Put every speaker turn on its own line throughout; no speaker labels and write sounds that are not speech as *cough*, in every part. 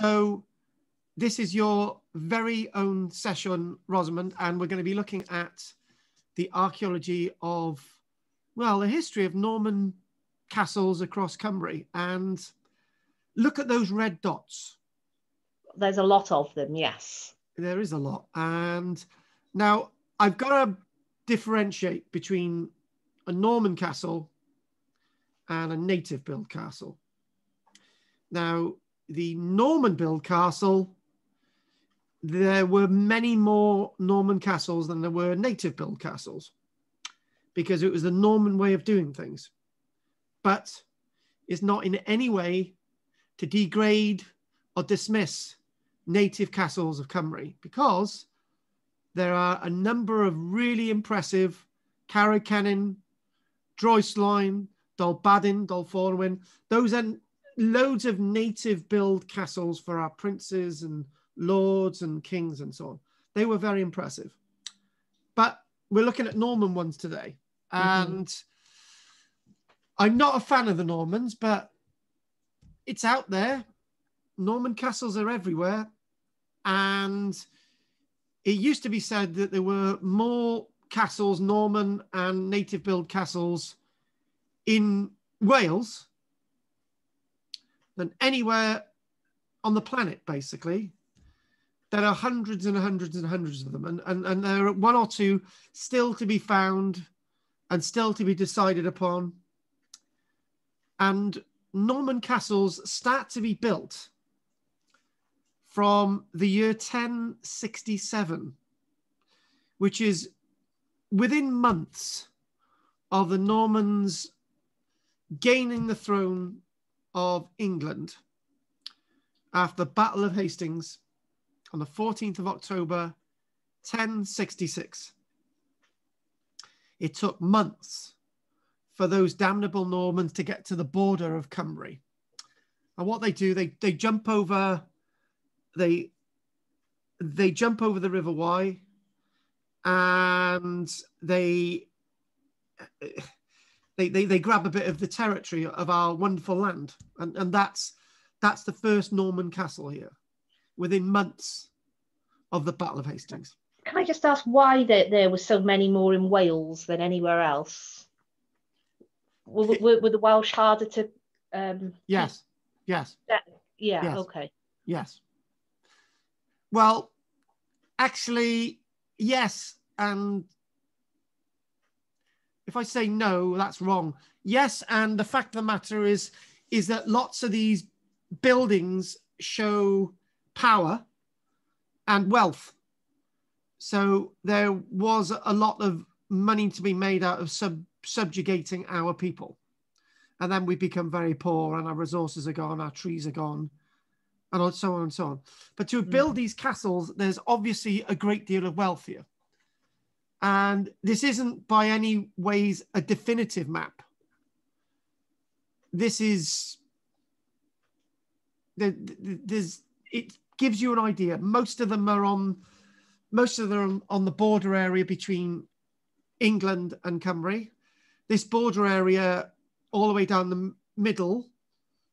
So this is your very own session, Rosamond, and we're going to be looking at the archaeology of, well, the history of Norman castles across Cymru. And look at those red dots. There's a lot of them, yes. There is a lot. And now I've got to differentiate between a Norman castle and a native built castle. Now, the Norman built castle, there were many more Norman castles than there were native built castles because it was the Norman way of doing things. But it's not in any way to degrade or dismiss native castles of Cymru because there are a number of really impressive Carreg Cennen, Dryslwyn, Dolbadarn, Dolforwyn. Those are loads of native build castles for our princes and lords and kings and so on. They were very impressive. But we're looking at Norman ones today. Mm-hmm. And mm -hmm. I'm not a fan of the Normans, but it's out there. Norman castles are everywhere. And it used to be said that there were more castles, Norman and native build castles in Wales than anywhere on the planet, basically. There are hundreds and hundreds and hundreds of them, and, and, and there are one or two still to be found and still to be decided upon. And Norman Castle's start to be built from the year 1067, which is within months of the Normans gaining the throne of England after the Battle of Hastings on the 14th of October 1066. It took months for those damnable Normans to get to the border of Cymru. And what they do, they, they jump over, they, they jump over the River Wye and they, they, they, they grab a bit of the territory of our wonderful land. And, and that's, that's the first Norman castle here within months of the Battle of Hastings.
Can I just ask why there, there were so many more in Wales than anywhere else? Were, were, were the Welsh harder to? Um, yes, yes. yeah, yes. okay.
Yes. Well, actually, yes, and if I say no, that's wrong. Yes, and the fact of the matter is, is that lots of these buildings show power and wealth. So there was a lot of money to be made out of sub subjugating our people. And then we become very poor and our resources are gone, our trees are gone, and so on and so on. But to hmm. build mm. these castles, there's obviously a great deal of wealth here. And this isn't by any ways a definitive map. This is there's it gives you an idea. Most of them are on most of them on the border area between England and Cymru. This border area all the way down the middle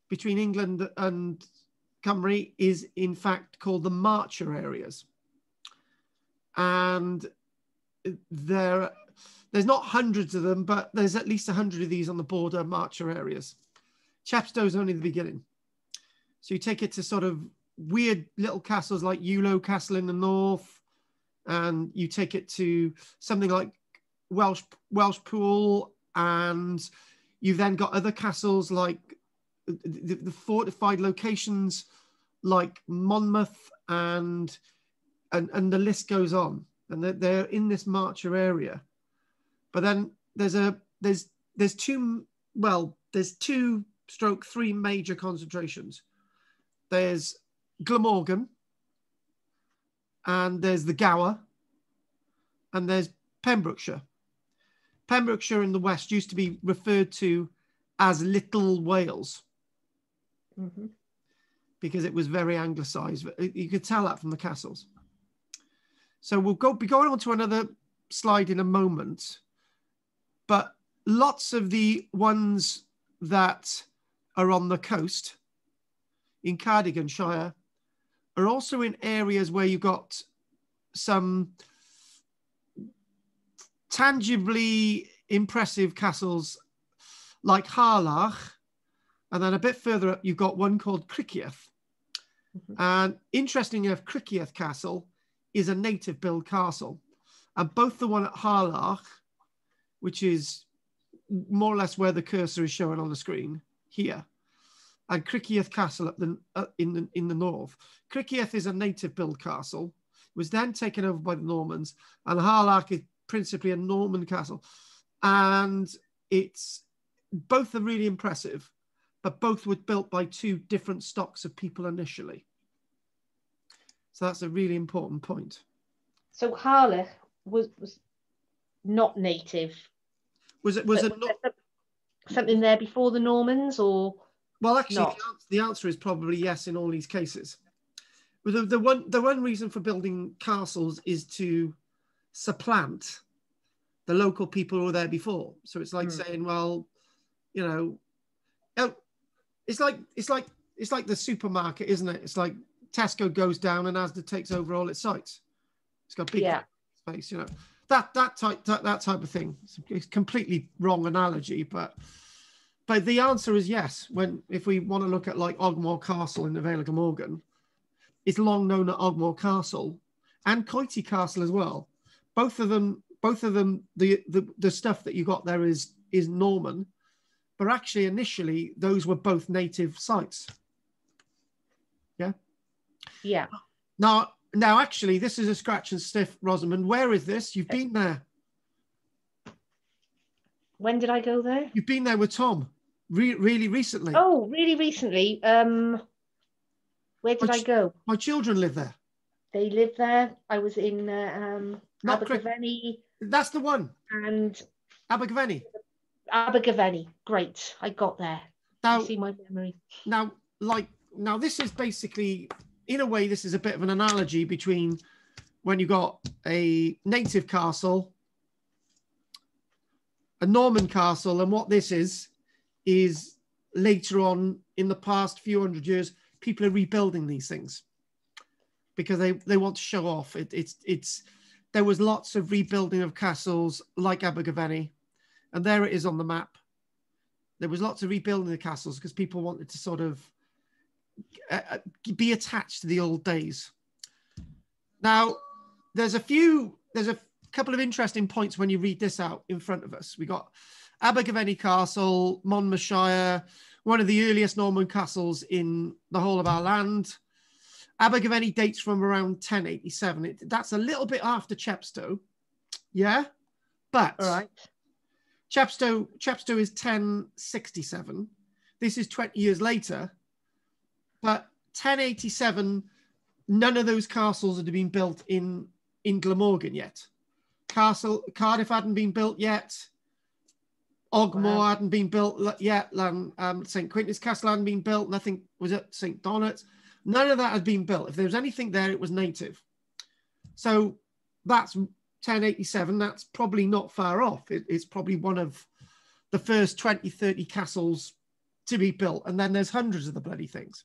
between England and Cymru is in fact called the Marcher areas. And there there's not hundreds of them, but there's at least 100 of these on the border marcher areas. Chepstow is only the beginning. So you take it to sort of weird little castles like Ewloe Castle in the north, and you take it to something like Welsh Welsh Pool, and you've then got other castles like the, the fortified locations like Monmouth and, and and the list goes on and they're, they're in this Marcher area. But then there's a there's there's two well there's two stroke three major concentrations. There's Glamorgan, and there's the Gower, and there's Pembrokeshire. Pembrokeshire in the west used to be referred to as Little Wales mm -hmm. because it was very anglicised. You could tell that from the castles. So we'll go be going on to another slide in a moment, but lots of the ones that are on the coast in Cardiganshire are also in areas where you've got some tangibly impressive castles like Harlech, and then a bit further up, you've got one called Criccieth. Mm -hmm. And interestingly, enough, Criccieth Castle is a native build castle. And both the one at Harlech, which is more or less where the cursor is showing on the screen here, and Criccieth Castle up the, uh, in, the, in the north. Criccieth is a native build castle, was then taken over by the Normans, and Harlech is principally a Norman castle. And it's both are really impressive, but both were built by two different stocks of people initially. So that's a really important point. So
Harlech was, was not native.
Was it was it was not
there something there before the Normans or? Well, actually, the answer,
the, answer is probably yes in all these cases. But the, the one the one reason for building castles is to supplant the local people who were there before. So it's like mm. saying, well, you know, oh, it's like it's like it's like the supermarket, isn't it? It's like Tesco goes down and Asda takes over all its sites. It's got big yeah. space, you know. That that type that, that type of thing. It's completely wrong analogy, but but the answer is yes. When if we want to look at like Ogmore Castle in the Vale of Glamorgan, it's long known at Ogmore Castle and Coity Castle as well. Both of them, both of them, the, the the stuff that you got there is is Norman, but actually initially those were both native sites. Yeah. Now, now, actually, this is a scratch and sniff, Rosamond. Where is this? You've been there. When did I go there? You've been there with Tom, re really recently. Oh, really recently. Um, where did I go? My children live there.
They live there. I was in uh, um, That's the one. And Abergavenny. Abergavenny. Great. I got there.
Now, you see my memory. Now, like, now this is basically in a way, this is a bit of an analogy between when you got a native castle, a Norman castle, and what this is, is later on in the past few hundred years, people are rebuilding these things because they, they want to show off. It, it's, it's, there was lots of rebuilding of castles like Abergavenny, and there it is on the map. There was lots of rebuilding the castles because people wanted to sort of uh, uh, be attached to the old days. Now, there's a few, there's a couple of interesting points when you read this out in front of us. We got Abergavenny Castle, Monmouthshire, one of the earliest Norman castles in the whole of our land. Abergavenny dates from around 1087. It, that's a little bit after Chepstow, yeah. But all right, Chepstow Chepstow is 1067. This is 20 years later, but 1087, none of those castles had been built in in Glamorgan yet. Castle Cardiff hadn't been built yet. Ogmore wow. hadn't been built yet. Um, um, St Quintin's Castle hadn't been built. Nothing was at St Donat's. None of that had been built. If there was anything there, it was native. So that's 1087. That's probably not far off. It, it's probably one of the first 20, 30 castles to be built. And then there's hundreds of the bloody things.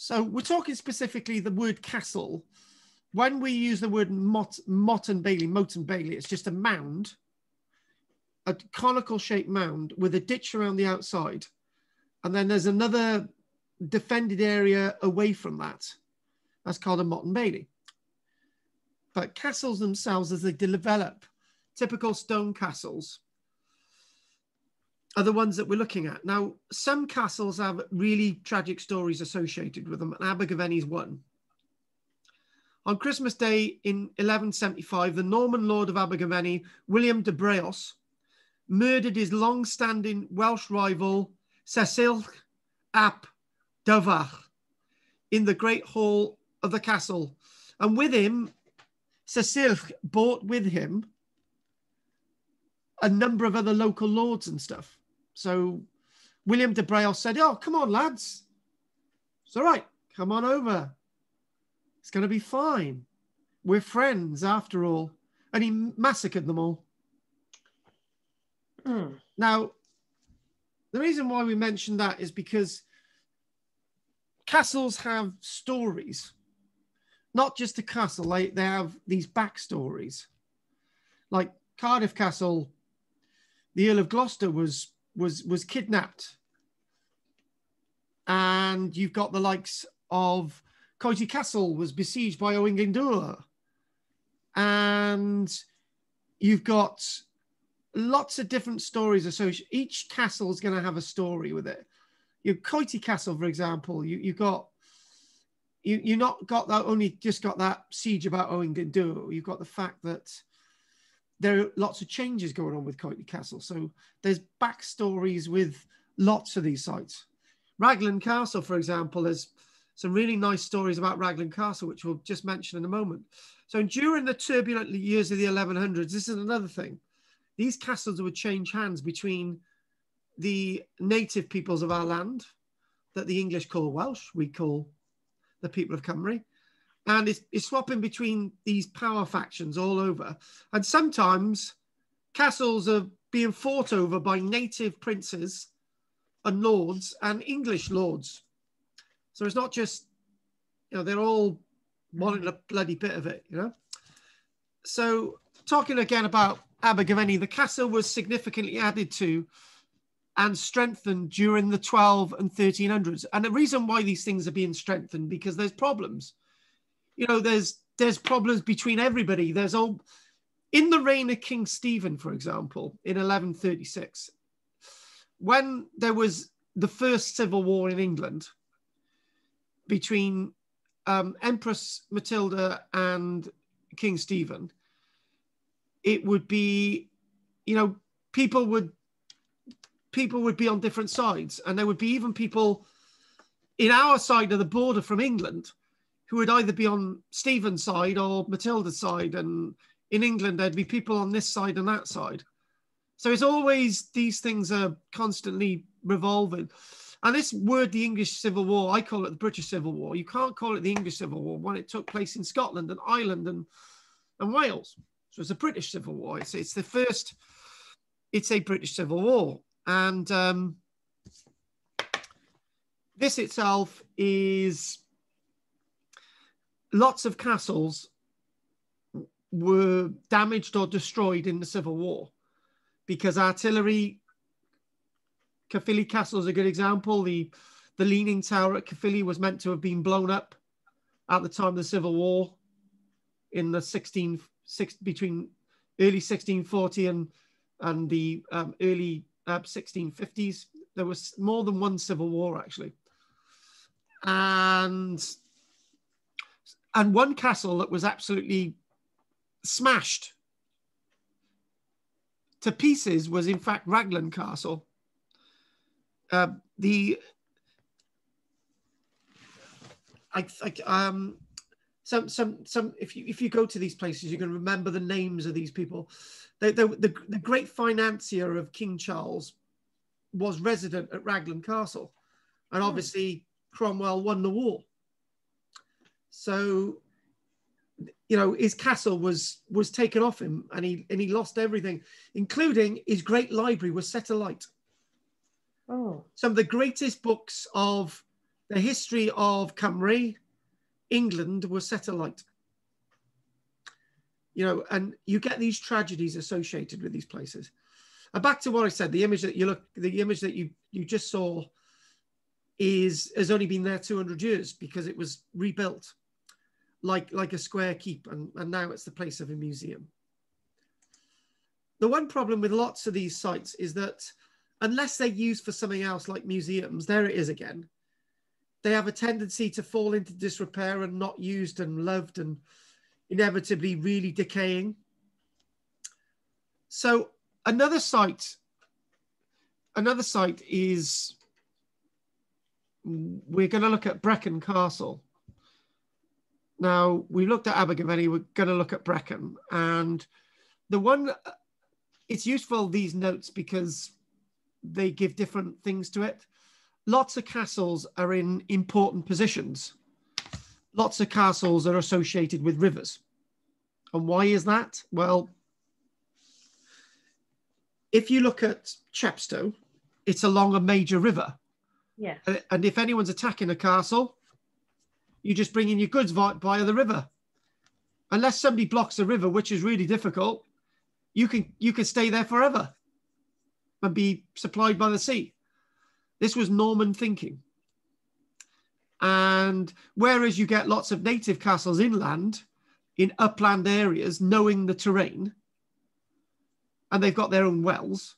So we're talking specifically the word castle. When we use the word motte, motte and bailey, motte and bailey, it's just a mound, a conical shaped mound with a ditch around the outside. And then there's another defended area away from that. That's called a motte and bailey. But castles themselves, as they develop, typical stone castles, are the ones that we're looking at. Now, some castles have really tragic stories associated with them, and Abergavenny's one. On Christmas Day in 1175, the Norman lord of Abergavenny, William de Breos, murdered his long-standing Welsh rival, Seisyll ap Dovach, in the great hall of the castle. And with him, Seisyll brought with him a number of other local lords and stuff. So William de Brail said, Oh, come on, lads. It's all right. Come on over. It's going to be fine. We're friends after all. And he massacred them all. Mm. Now, the reason why we mentioned that is because castles have stories, not just a castle, they, they have these backstories. Like Cardiff Castle, the Earl of Gloucester was was was kidnapped, and you've got the likes of Coity Castle was besieged by Owain Glyndŵr, and you've got lots of different stories associated. Each castle is going to have a story with it. Your Coity Castle, for example, you you got you you not got that only just got that siege about Owain Glyndŵr. You've got the fact that there are lots of changes going on with Coity Castle. So there's backstories with lots of these sites. Raglan Castle, for example, has some really nice stories about Raglan Castle, which we'll just mention in a moment. So during the turbulent years of the 1100s, this is another thing. These castles would change hands between the native peoples of our land that the English call Welsh, we call the people of Cymru, and it's, swapping between these power factions all over. And sometimes castles are being fought over by native princes and lords and English lords. So it's not just, you know, they're all one in a bloody bit of it, you know. So talking again about Abergavenny, the castle was significantly added to and strengthened during the 12 and 1300s. And the reason why these things are being strengthened because there's problems you know, there's there's problems between everybody. There's all in the reign of King Stephen, for example, in 1136, when there was the first civil war in England between um, Empress Matilda and King Stephen, it would be, you know, people would people would be on different sides, and there would be even people in our side of the border from England who would either be on Stephen's side or Matilda's side. And in England, there'd be people on this side and that side. So it's always these things are constantly revolving. And this word, the English Civil War, I call it the British Civil War. You can't call it the English Civil War when it took place in Scotland and Ireland and, and Wales. So it's a British Civil War. It's, it's the first, it's a British Civil War. And um, this itself is lots of castles were damaged or destroyed in the Civil War because artillery. Caerphilly Castle is a good example. The the Leaning Tower at Caerphilly was meant to have been blown up at the time of the Civil War in the 16 six, between early 1640 and and the um, early uh, um, 1650s. There was more than one civil war actually, and and one castle that was absolutely smashed to pieces was in fact Raglan Castle. Uh, the I, I, um, some some some if you if you go to these places you can remember the names of these people. the the great financier of King Charles was resident at Raglan Castle, and hmm. obviously Cromwell won the war. So, you know, his castle was was taken off him, and he and he lost everything, including his great library was set alight. Oh. Some of the greatest books of the history of Cymru, England, were set alight. You know, and you get these tragedies associated with these places. And back to what I said, the image that you look, the image that you you just saw, is has only been there 200 years because it was rebuilt like, like a square keep, and, and now it's the place of a museum. The one problem with lots of these sites is that unless they're used for something else like museums, there it is again, they have a tendency to fall into disrepair and not used and loved and inevitably really decaying. So another site, another site is, we're going to look at Brecon Castle. Now, we looked at Abergavenny, we're going to look at Brecon. And the one, it's useful, these notes, because they give different things to it. Lots of castles are in important positions. Lots of castles are associated with rivers. And why is that? Well, if you look at Chepstow, it's along a major river. Yeah. And if anyone's attacking a castle, you just bring in your goods via the river. Unless somebody blocks the river, which is really difficult, you can you can stay there forever and be supplied by the sea. This was Norman thinking. And whereas you get lots of native castles inland, in upland areas, knowing the terrain, and they've got their own wells.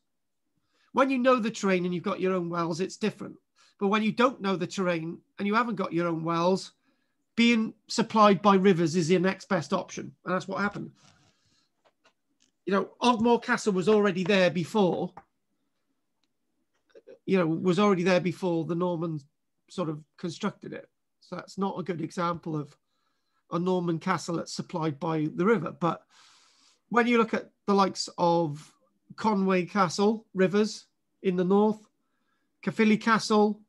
When you know the terrain and you've got your own wells, it's different. But when you don't know the terrain and you haven't got your own wells, being supplied by Rivers is the next best option. And that's what happened. You know, Ogmore Castle was already there before, you know, was already there before the Normans sort of constructed it. So that's not a good example of a Norman castle that's supplied by the river. But when you look at the likes of Conway Castle, rivers in the north, Caerphilly Castle,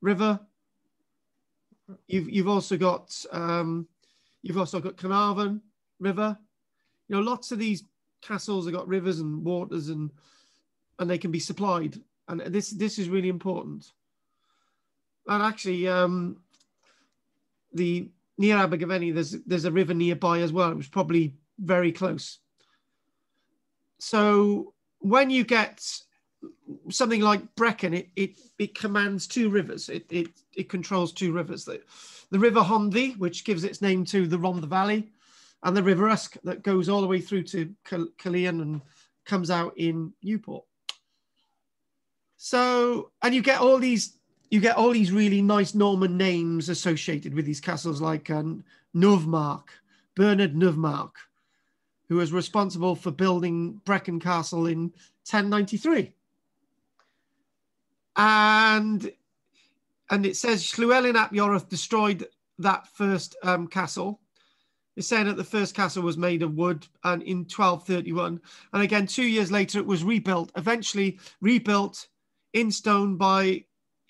river You've you've also got um, you've also got Carnarvon River. You know, lots of these castles have got rivers and waters and and they can be supplied. And this this is really important. And actually, um, the near Abergavenny, there's there's a river nearby as well. It was probably very close. So when you get something like Brecon, it, it, it commands two rivers. It, it, it controls two rivers. The, the River Honddu, which gives its name to the Rhondda Valley, and the River Usk that goes all the way through to Caerleon and comes out in Newport. So, and you get all these, you get all these really nice Norman names associated with these castles, like uh, um, Novmark, Bernard Novmark, who was responsible for building Brecon Castle in 1093 and and it says Llewellyn ap Iorwerth destroyed that first um, castle. It's saying that the first castle was made of wood and in 1231. And again, two years later, it was rebuilt, eventually rebuilt in stone by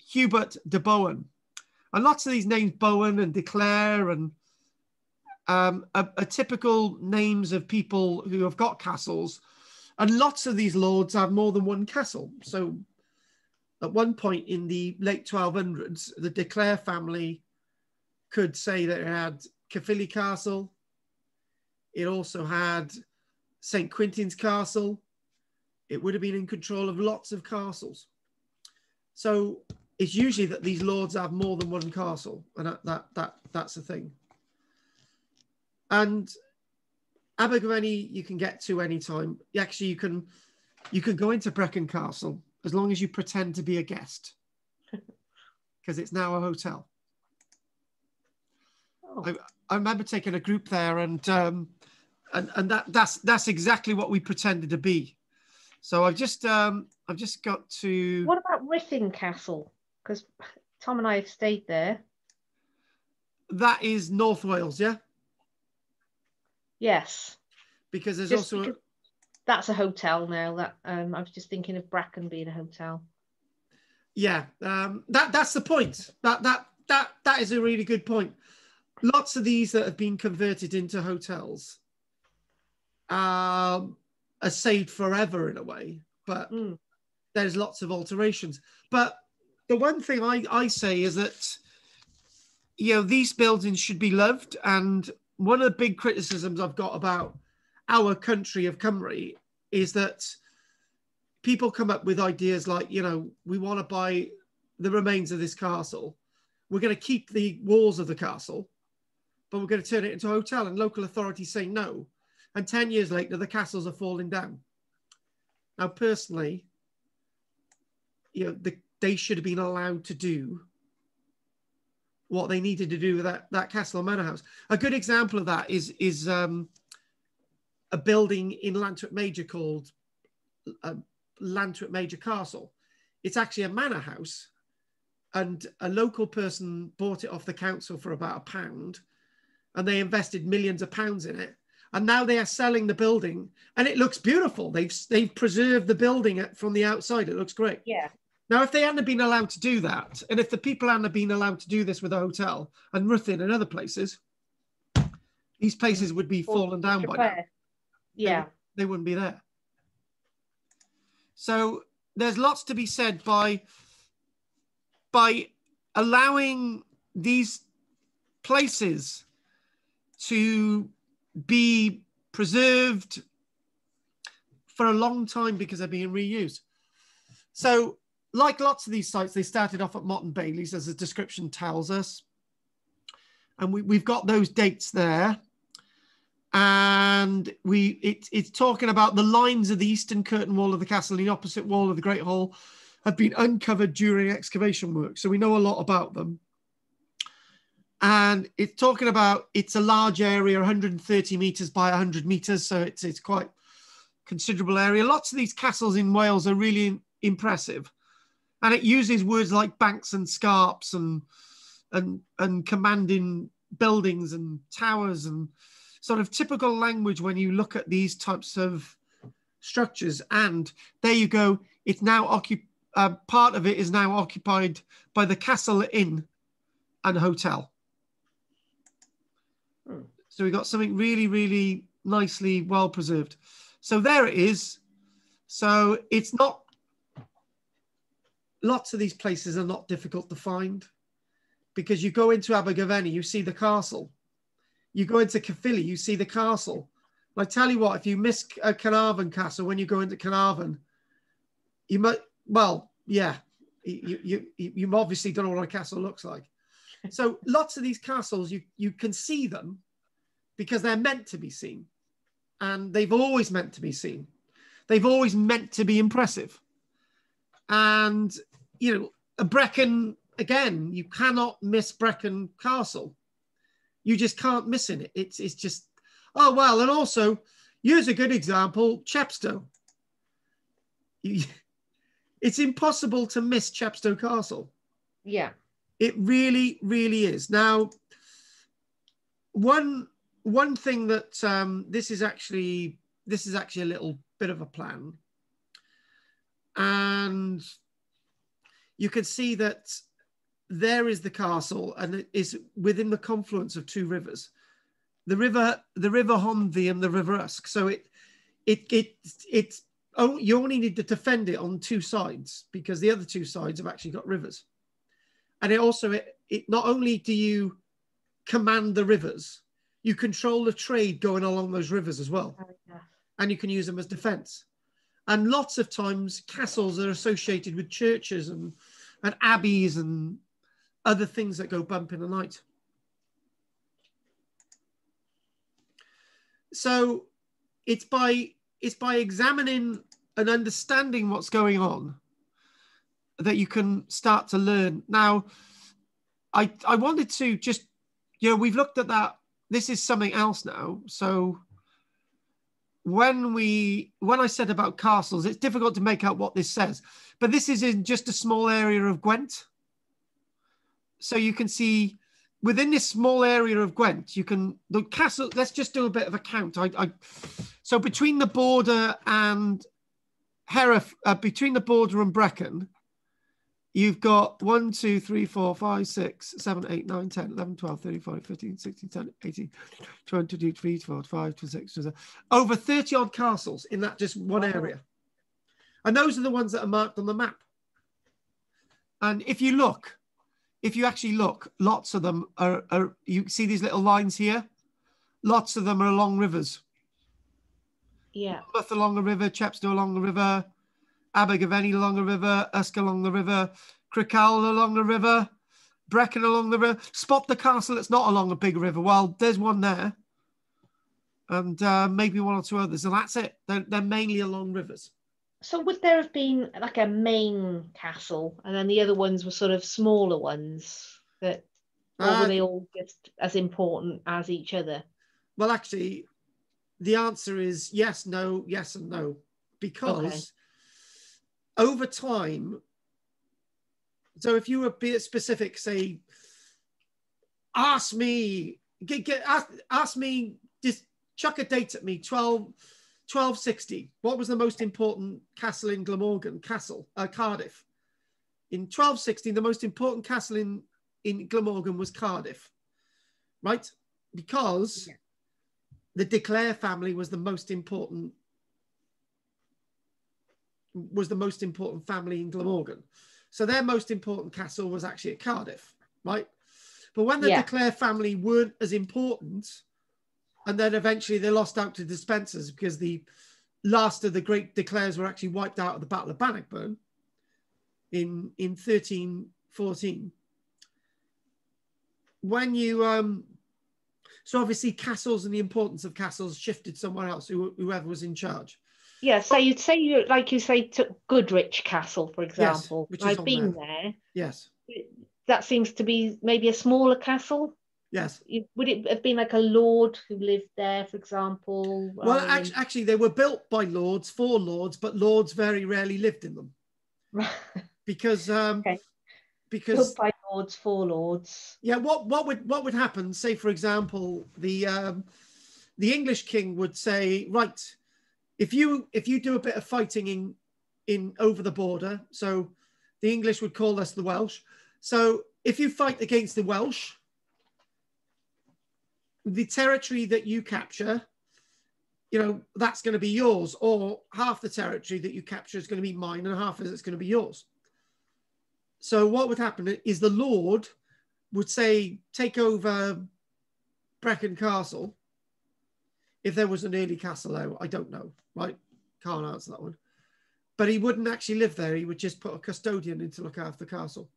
Hubert de Bohun. And lots of these names, Bohun and De Clare, and um, are, are typical names of people who have got castles. And lots of these lords have more than one castle. So at one point in the late 1200s, the De Clare family could say that it had Caerphilly Castle. It also had St. Quintin's Castle. It would have been in control of lots of castles. So it's usually that these lords have more than one castle, and that, that, that that's the thing. And Abergavenny you can get to any time. Actually, you can you can go into Brecon Castle as long as you pretend to be a guest because *laughs* it's now a hotel. Oh. I, I, remember taking a group there and um, and and that that's that's exactly what we pretended to be. So I've just um, I've just got to.
What about Ruthin Castle? Because Tom and I have stayed there.
That is North Wales, yeah. Yes. Because there's just also. Because
that's a hotel now. That um, I was just thinking of Brecon being a hotel.
Yeah, um, that that's the point. That that that that is a really good point. Lots of these that have been converted into hotels um, are saved forever in a way, but mm. there's lots of alterations. But the one thing I, I say is that you know these buildings should be loved, and one of the big criticisms I've got about our country of Cymru is that people come up with ideas like, you know, we want to buy the remains of this castle. We're going to keep the walls of the castle, but we're going to turn it into a hotel. And local authorities say no. And 10 years later, the castles are falling down. Now, personally, you know, the, they should have been allowed to do what they needed to do with that, that castle and manor house. A good example of that is, is um, a building in Llantwit Major called uh, Llantwit Major Castle. It's actually a manor house, and a local person bought it off the council for about a pound, and they invested millions of pounds in it. And now they are selling the building, and it looks beautiful. They've they've preserved the building from the outside. It looks great. Yeah. Now, if they hadn't been allowed to do that, and if the people hadn't been allowed to do this with a hotel and Ruthin and other places, these places would be fallen down by now yeah they, they wouldn't be there so there's lots to be said by by allowing these places to be preserved for a long time because they're being reused. So, like lots of these sites, they started off at Motte Bailey's, as the description tells us. And we, have got those dates there and we it, it's talking about the lines of the eastern curtain wall of the castle and the opposite wall of the great hall have been uncovered during excavation work so we know a lot about them and it's talking about it's a large area 130 meters by 100 meters so it's it's quite considerable area lots of these castles in wales are really impressive and it uses words like banks and scarps and and and commanding buildings and towers and sort of typical language when you look at these types of structures. And there you go. It's now occup- uh, part of it is now occupied by the Castle Inn and Hotel. Hmm. So we got something really, really nicely well preserved. So there it is. So it's not, lots of these places are not difficult to find because you go into Abergavenny, you see the castle you go into Caerphilly, you see the castle. And I tell you what, if you miss a uh, Carnarvon castle when you go into Carnarvon, you might, well, yeah, you, you, you obviously don't know what a castle looks like. *laughs* So lots of these castles, you, you can see them because they're meant to be seen. And they've always meant to be seen. They've always meant to be impressive. And, you know, Brecon, again, you cannot miss Brecon Castle. You just can't miss in it. It's it's just oh well. And also, here's a good example: Chepstow. *laughs* it's impossible to miss Chepstow Castle. Yeah, it really, really is. Now, one one thing that um, this is actually this is actually a little bit of a plan, and you can see that there is the castle and it is within the confluence of two rivers the river the river Honddu and the river Usk. so it it it it's oh you only need to defend it on two sides because the other two sides have actually got rivers and it also it, it not only do you command the rivers you control the trade going along those rivers as well oh, and you can use them as defense and lots of times castles are associated with churches and and abbeys and other things that go bump in the night. So it's by it's by examining and understanding what's going on that you can start to learn. Now, I I wanted to just you know we've looked at that. This is something else now. So when we when I said about castles, it's difficult to make out what this says, but this is in just a small area of Gwent so you can see within this small area of Gwent, you can the castle. Let's just do a bit of a count. I, I so between the border and Heref, uh, between the border and Brecon, you've got 1, 2, 3, 4, 5, 6, 7, 8, 9, 10, 11, 12, 13, 14, 15, 16, 18, 20, 22, 23, 24, 25, 26, 27, over 30 odd castles in that just one area. And those are the ones that are marked on the map. And if you look, if you actually look, lots of them are, are you see these little lines here? Lots of them are along rivers. Yeah. Monmouth along a river, Chepstow along the river, Abergavenny along a river, Usk along the river, Crickhowell along the river, Brecon along the river. Spot the castle that's not along a big river. Well, there's one there, and uh, maybe one or two others, and that's it. They're, they're mainly along rivers
so would there have been like a main castle and then the other ones were sort of smaller ones that or were uh, they all
just as important as each other well actually the answer is yes no yes and no because okay. over time so if you were specific say ask me get, get ask, ask me just chuck a date at me 12 1260, what was the most important castle in Glamorgan? Castle, uh, Cardiff. In 1260, the most important castle in, in Glamorgan was Cardiff, right? Because the De Clare family was the most important was the most important family in Glamorgan. So their most important castle was actually at Cardiff, right? But when the yeah. De Clare family weren't as important, and then eventually they lost out to the Spencers because the last of the great De Clares were actually wiped out at the Battle of Bannockburn in in 1314. When you um, so obviously castles and the importance of castles shifted somewhere else, whoever was in charge.
Yeah, so you'd say you like you say took Goodrich Castle, for example. Yes, I've been there. there. Yes. That seems to be maybe a smaller castle. Yes. Would it have been like a lord who lived there, for example?
Well, um, actually, actually, they were built by lords for lords, but lords very rarely lived in them. Right. because um, *laughs* okay. because built by lords for lords. Yeah. What what would what would happen? Say, for example, the um, the English king would say, right, if you if you do a bit of fighting in in over the border, so the English would call us the Welsh. So if you fight against the Welsh the territory that you capture, you know, that's going to be yours, or half the territory that you capture is going to be mine, and half of it's going to be yours. So what would happen is the Lord would say, take over Brecon Castle. If there was an early castle there, I don't know, right? Can't answer that one. But he wouldn't actually live there. He would just put a custodian in to look after the castle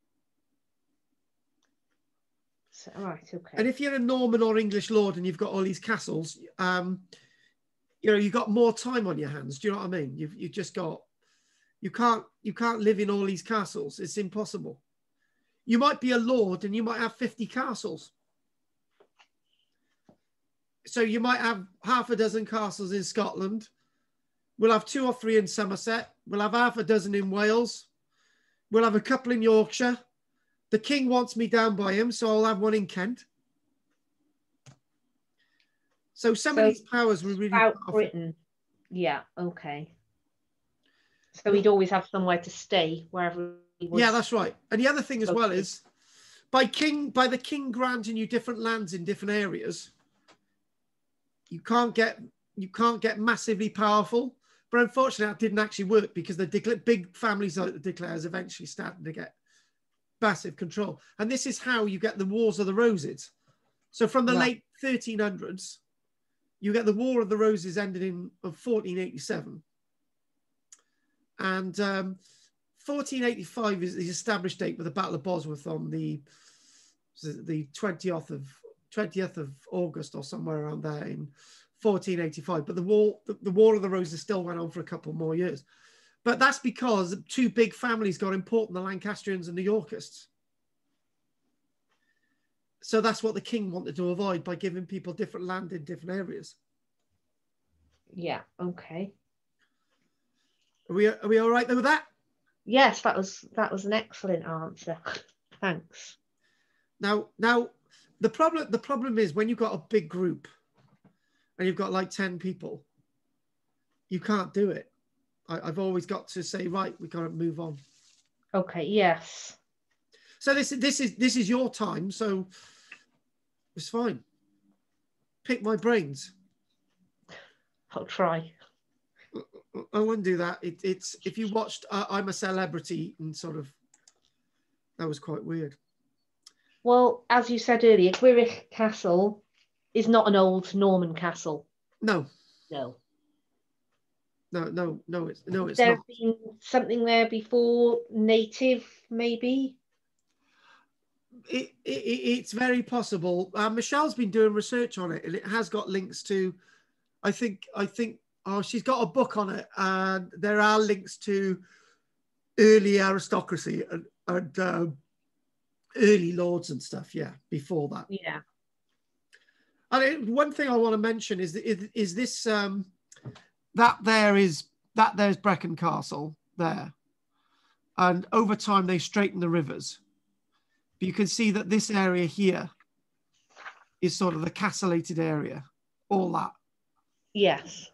right, okay. And if you're a Norman or English lord and you've got all these castles, um, you know, you've got more time on your hands. Do you know what I mean? You've, you've just got, you can't, you can't live in all these castles. It's impossible. You might be a lord and you might have 50 castles. So you might have half a dozen castles in Scotland. We'll have two or three in Somerset. We'll have half a dozen in Wales. We'll have a couple in Yorkshire the king wants me down by him, so I'll have one in Kent. So some so of these powers were really out Britain.
Yeah. Okay. So he'd always have somewhere to stay wherever. He was. Yeah, that's right.
And the other thing as well is, by king by the king granting you different lands in different areas, you can't get you can't get massively powerful. But unfortunately, that didn't actually work because the big families like the De Clares eventually started to get massive control. And this is how you get the Wars of the Roses. So from the late 1300s, you get the War of the Roses ended in of 1487. And um, 1485 is the established date for the Battle of Bosworth on the the 20th of 20th of August or somewhere around there in 1485. But the war the, the War of the Roses still went on for a couple more years. But that's because two big families got important, the Lancastrians and the Yorkists. So that's what the king wanted to avoid by giving people different land in different areas. Yeah, okay. Are we are we all right with that?
Yes, that was that was an excellent answer.
*laughs* Thanks. Now now the problem the problem is when you've got a big group and you've got like 10 people, you can't do it I, have always got to say, right, we got to move on. Okay. Yes. So this this is this is your time, so it's fine. Pick my brains. I'll try. I wouldn't do that. It, it's if you watched uh, I'm a Celebrity and sort of that was quite weird.
Well, as you said earlier, Goodrich Castle is not an old Norman castle. No.
No no, no, no, it's no, it's there not.
been something there before native, maybe.
It, it, it's very possible. Uh, Michelle's been doing research on it, and it has got links to. I think I think oh, she's got a book on it, and there are links to early aristocracy and, and um, early lords and stuff. Yeah, before that. Yeah. And it, one thing I want to mention is is, is this. Um, that there is that there's Brecon Castle there. And over time they straighten the rivers. But you can see that this area here is sort of the castellated area, all that. Yes.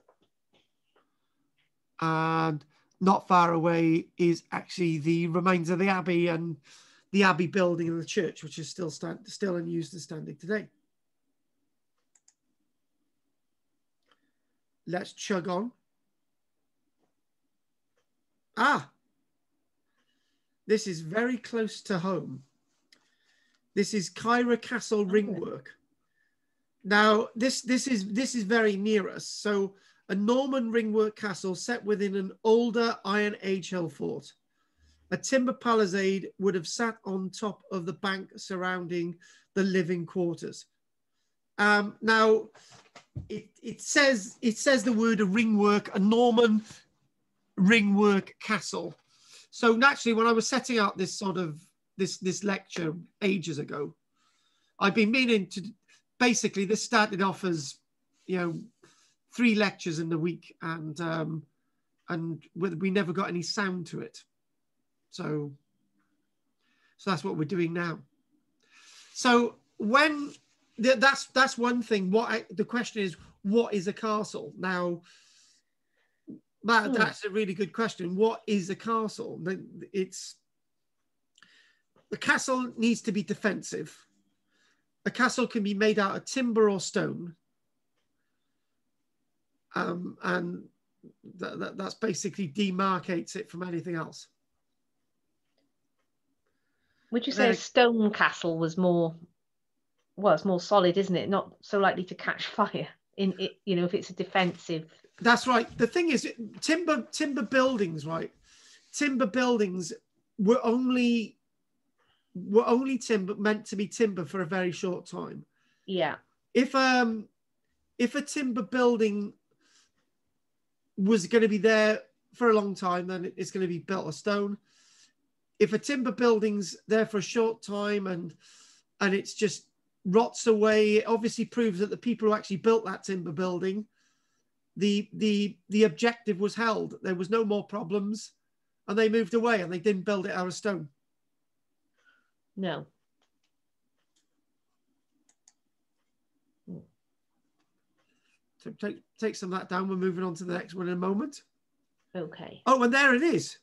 And not far away is actually the remains of the abbey and the abbey building and the church, which is still stand, still use, and standing today. Let's chug on. Ah, this is very close to home. This is Caerau Castle okay. ringwork. Now, this, this, is, this is very near us. So a Norman ringwork castle set within an older Iron Age hill fort. A timber palisade would have sat on top of the bank surrounding the living quarters. Um, now, it, it says it says the word a ringwork, a Norman ringwork castle. So naturally, when I was setting out this sort of this this lecture ages ago, I've been meaning to basically this started off as you know three lectures in the week and um, and we never got any sound to it. So so that's what we're doing now. So when that's that's one thing. What I, the question is, what is a castle? Now, that, hmm. that's a really good question. What is a castle? It's the castle needs to be defensive. A castle can be made out of timber or stone, um, and that, that, that's basically demarcates it from anything else.
Would you say a stone castle was more well, it's more solid, isn't it? Not so likely to catch *laughs* fire in it, you know, if it's a defensive.
That's right. The thing is, timber timber buildings, right? Timber buildings were only were only timber meant to be timber for a very short time. Yeah. If um if a timber building was going to be there for a long time, then it's going to be built of stone. If a timber building's there for a short time and and it's just rots away. It obviously proves that the people who actually built that timber building, the the the objective was held. There was no more problems, and they moved away and they didn't build it out of stone. No. take take some of that down. We're moving on to the next one in a moment. Okay. Oh, and there it is.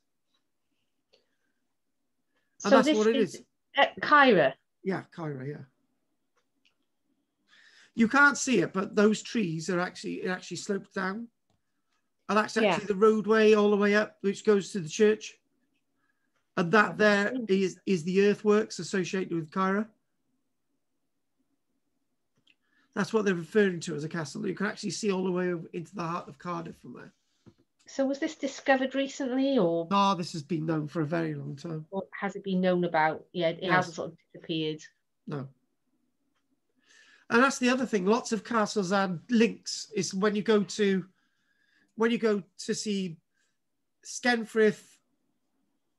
And so that's what it is. is. Uh, Caerau. Yeah, Caerau, yeah you can't see it, but those trees are actually it actually slopes down, and that's actually yeah. the roadway all the way up, which goes to the church. And that oh, there is is the earthworks associated with Caerau. That's what they're referring to as a castle. You can actually see all the way into the heart of Cardiff from there. So was this discovered recently, or? No, oh, this has been known for a very long
time. Or has it been known about? Yeah, it yes. hasn't sort of disappeared.
No and that's the other thing. Lots of castles and links. Is when you go to when you go to see Skenfrith,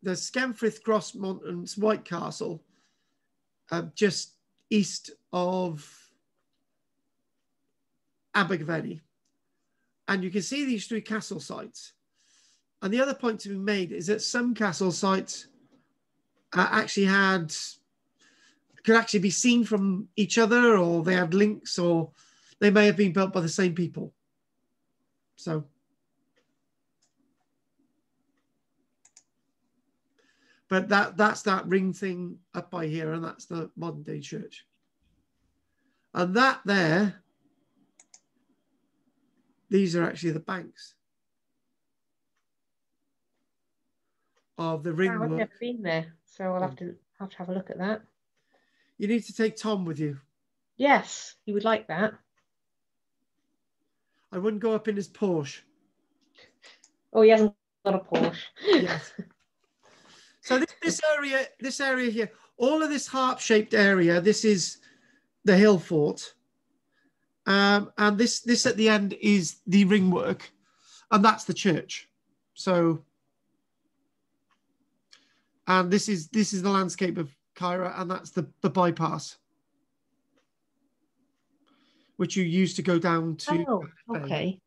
the Skenfrith Grosmont White Castle, uh, just east of Abergavenny. And you can see these three castle sites. And the other point to be made is that some castle sites uh, actually had could actually be seen from each other or they had links or they may have been built by the same people. So. But that, that's that ring thing up by here and that's the modern day church. And that there, these are actually the banks of the ring. I've never been there, so I'll have to have to have a look at that. You need to take Tom with you. Yes, he would like that. I wouldn't go up in his Porsche. Oh, he hasn't got a Porsche. yes. So this, this area, this area here, all of this harp-shaped area, this is the hill fort. Um, and this this at the end is the ring work, and that's the church. So, and this is this is the landscape of Caerau, and that's the, the bypass, which you use to go down to. Oh, uh, okay.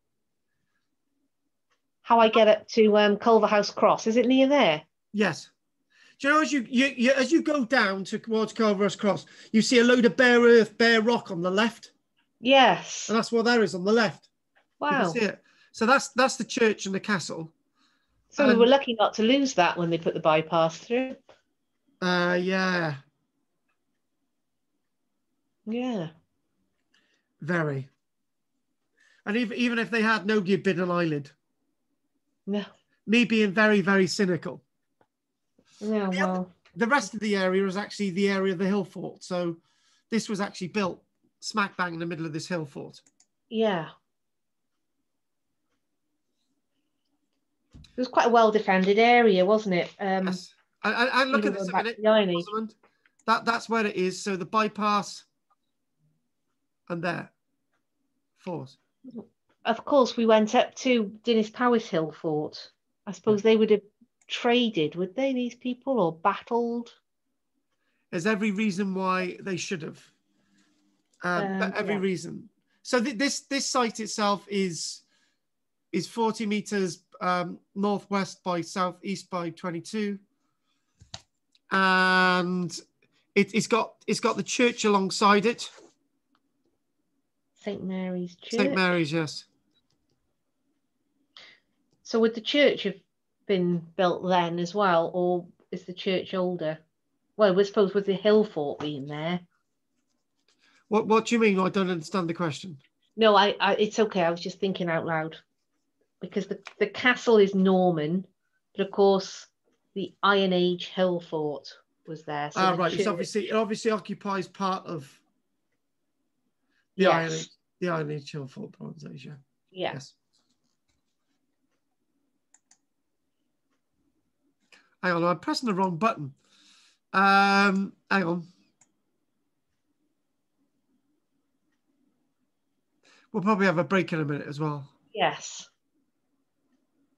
How I get up to um, Culver House Cross? Is it near there?
Yes. Do you know as you, you, you as you go down towards Culver House Cross, you see a load of bare earth, bare rock on the left. Yes. And that's what there is on the left. Wow. So that's that's the church and the castle. So and we were lucky not to lose that when they put the bypass through. Uh, yeah. Yeah. Very. And even even if they had, nobody would bid an eyelid. No. Me being very very cynical. Yeah. The, well. Other, the rest of the area is actually the area of the hill fort. So this was actually built smack bang in the middle of this hill fort.
Yeah. It was quite a well defended area, wasn't it? Um, yes.
And, look at this a minute. that, that's where it is. So the bypass and there. force. Of course, we went
up to Dinas Powys Hill Fort. I suppose yeah. they would have traded, would they, these
people, or battled? There's every reason why they should have. Um, um, every yeah. reason. So th this this site itself is is 40 meters um, northwest by southeast by 22 and it, has got it's got the church alongside it. St Mary's Church. St Mary's, yes.
So would the church have been built then as well, or is the church older? Well, we suppose with the hill fort being there.
What What do you mean? I don't understand the question.
No, I, I it's okay. I was just thinking out loud because the the castle is Norman, but of course the Iron
Age hill fort was there. So ah, right. It's obviously it obviously occupies part of the yes. Iron Age, the Iron Age hill fort yeah. yeah. Yes. Hang on, I'm pressing the wrong button. Um, hang on. We'll probably have a break in a minute as well.
Yes.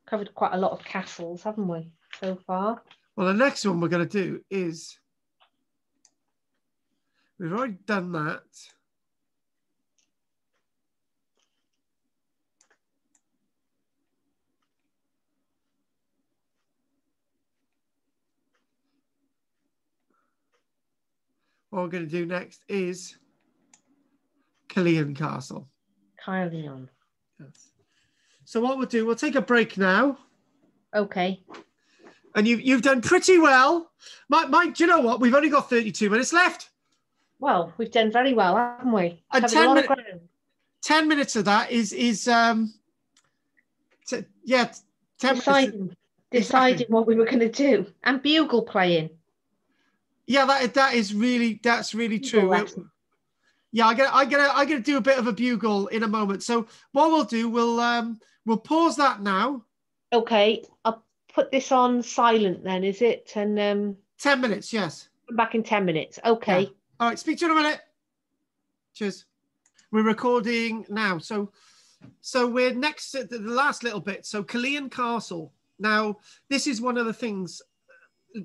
Covered quite a lot of castles, haven't we? so far.
Well, the next one we're going to do is we've already done that. What we're going to do next is Caerleon Castle. Caerleon. Yes. So what we'll do, we'll take a break now. Okay and you, you've done pretty well. Mike, Mike, do you know what? We've only got 32 minutes left. Well, we've done very well, haven't we? And 10, min- 10 minutes of that is, is um,
t- yeah, 10 deciding, minutes. Deciding what we were going to do and
bugle playing. Yeah, that that is really that's really true. yeah, I get I get I get to do a bit of a bugle in a moment. So what we'll do, we'll um we'll pause that now. Okay, I'll put this on silent then, is it? And um, 10 minutes, yes. back in 10 minutes. Okay. Yeah. All right, speak to you in a minute. Cheers. We're recording now. So so we're next to the last little bit. So Caerleon Castle. Now, this is one of the things.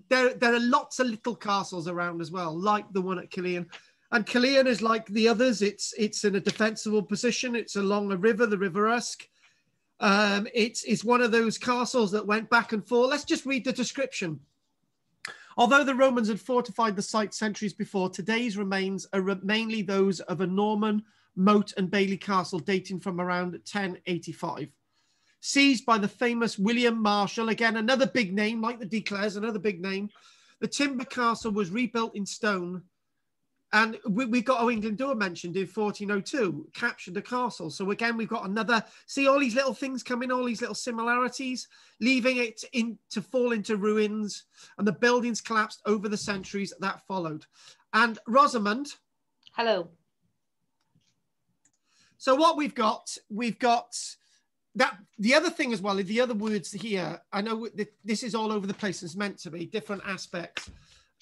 There, there are lots of little castles around as well, like the one at Caerleon. And Caerleon is like the others. It's it's in a defensible position. It's along a river, the River Usk. Um, it's, it's one of those castles that went back and forth. Let's just read the description. Although the Romans had fortified the site centuries before, today's remains are mainly those of a Norman motte and Bailey castle dating from around 1085. Seized by the famous William Marshal, again, another big name, like the De Clares, another big name, the timber castle was rebuilt in stone and we, we got Oh England mentioned in 1402, captured the castle. So again, we've got another, see all these little things coming, all these little similarities, leaving it in to fall into ruins. And the buildings collapsed over the centuries that followed. And Rosamond. Hello. So what we've got, we've got that the other thing as well, the other words here, I know this is all over the place, it's meant to be different aspects.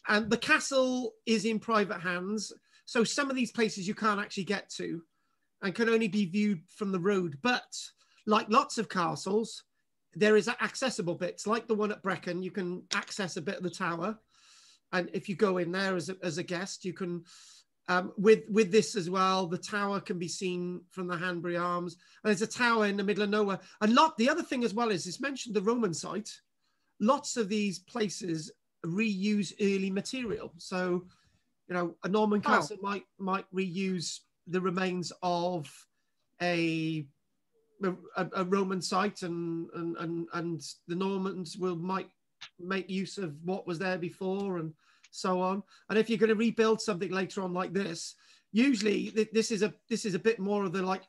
And um, the castle is in private hands. So some of these places you can't actually get to and can only be viewed from the road. But like lots of castles, there is accessible bits like the one at Brecon. You can access a bit of the tower. And if you go in there as a, as a guest, you can, um, with, with this as well, the tower can be seen from the Hanbury Arms. And there's a tower in the middle of nowhere. And lot, the other thing as well is it's mentioned the Roman site. Lots of these places reuse early material. So, you know, a Norman Castle oh. might might reuse the remains of a a, a Roman site, and, and and and the Normans will might make use of what was there before, and so on. And if you're going to rebuild something later on like this, usually th this is a this is a bit more of the like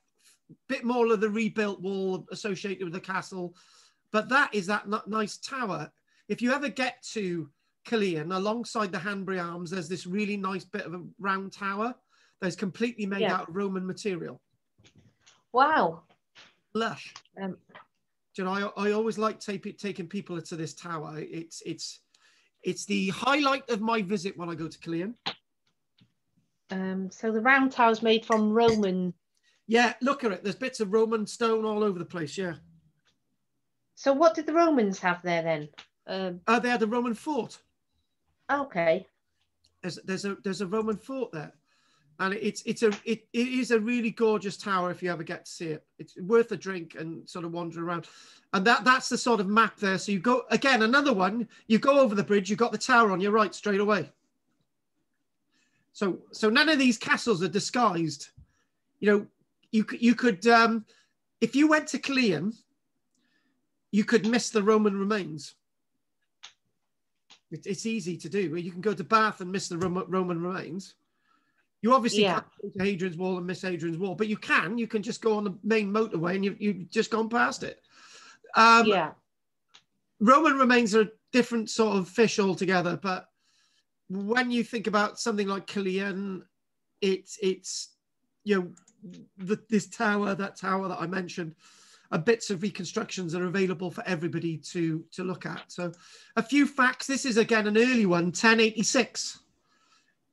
bit more of the rebuilt wall associated with the castle. But that is that nice tower. If you ever get to Caerleon, alongside the Hanbury Arms, there's this really nice bit of a round tower that's completely made yeah. out of Roman material. Wow. Lush. Um, Do you know, I, I always like take, taking people to this tower. It's it's it's the highlight of my visit when I go to Caerleon. Um, so the round tower is made from Roman. Yeah, look at it. There's bits of Roman stone all over the place. Yeah. So what did the Romans have there then? Um, uh, they had a Roman fort. Okay. There's there's a there's a Roman fort there, and it's it's a it, it is a really gorgeous tower if you ever get to see it. It's worth a drink and sort of wander around, and that that's the sort of map there. So you go again another one. You go over the bridge. You got the tower on your right straight away. So so none of these castles are disguised. You know you you could um, if you went to Caerleon, you could miss the Roman remains. It's easy to do. You can go to Bath and miss the Roman remains. You obviously yeah. can't go to Hadrian's Wall and miss Hadrian's Wall, but you can. You can just go on the main motorway and you, you've just gone past it. Um, yeah. Roman remains are a different sort of fish altogether, but when you think about something like Caerleon, it's it's you know the, this tower, that tower that I mentioned, uh, bits of reconstructions are available for everybody to, to look at. So a few facts. This is, again, an early one, 1086.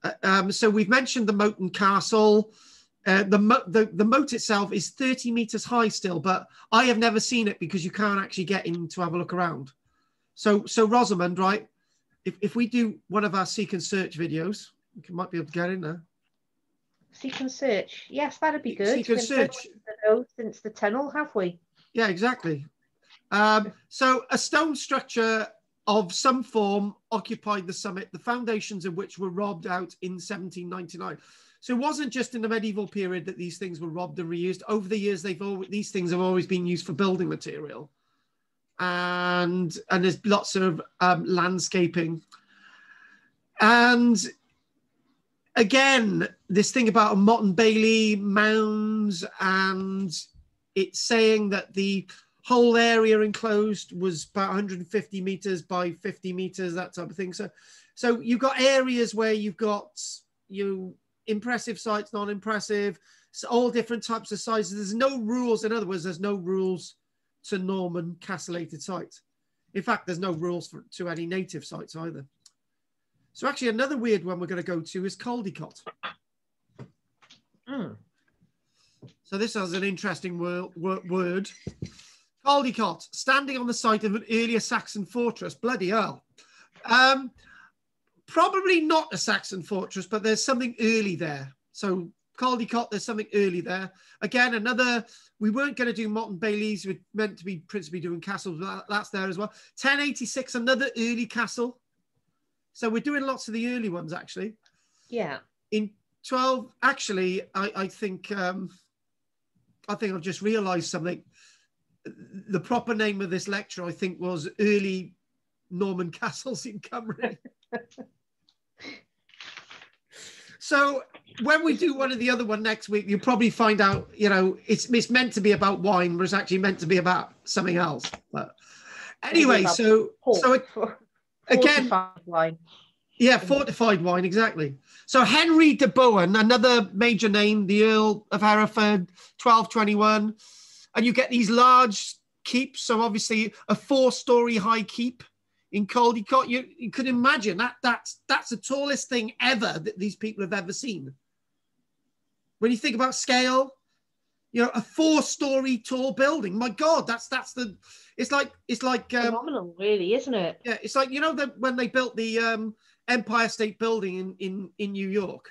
Uh, um, so we've mentioned the Moton castle. Uh, the, mo the, the motte itself is 30 meters high still, but I have never seen it because you can't actually get in to have a look around. So, so Rosamond, right? If, if we do one of our seek and search videos, we might be able to get in there.
Seek search. Yes, that'd be good. Seek and search.
Since the tunnel, have we? Yeah, exactly. Um, so a stone structure of some form occupied the summit, the foundations of which were robbed out in 1799. So it wasn't just in the medieval period that these things were robbed and reused. Over the years, they've always, these things have always been used for building material, and and there's lots of um, landscaping. And again, this thing about motte Bailey mounds, and it's saying that the whole area enclosed was about 150 meters by 50 meters, that type of thing. So, so you've got areas where you've got you impressive sites, non-impressive, so all different types of sizes. There's no rules. In other words, there's no rules to Norman castellated sites. In fact, there's no rules for, to any native sites either. So actually, another weird one we're going to go to is Caldicot. Mm. So this has an interesting wor wor word. Caldicot, standing on the site of an earlier Saxon fortress. Bloody hell. Um, probably not a Saxon fortress, but there's something early there. So Caldicot, there's something early there. Again, another, we weren't going to do motte and Bailey's. We are meant to be principally doing castles, but that's there as well. 1086, another early castle. So we're doing lots of the early ones actually. Yeah. In 12, actually, I, I think um, I think I've just realised something. The proper name of this lecture, I think, was early Norman *laughs* castles in Cymru. *laughs* so when we do one of the other one next week, you'll probably find out, you know, it's it's meant to be about wine, but it's actually meant to be about something else. But anyway, so so it, *laughs* Again, wine. Yeah, fortified wine, exactly. So Henry de Bohun, another major name, the Earl of Hereford, 1221. And you get these large keeps. So obviously a four-story high keep in Caldicot. You, you could imagine that that's that's the tallest thing ever that these people have ever seen. When you think about scale, you know a four story tall building my god that's that's the it's like it's like um, phenomenal really isn't it yeah it's like you know that when they built the um, empire state building in in in new york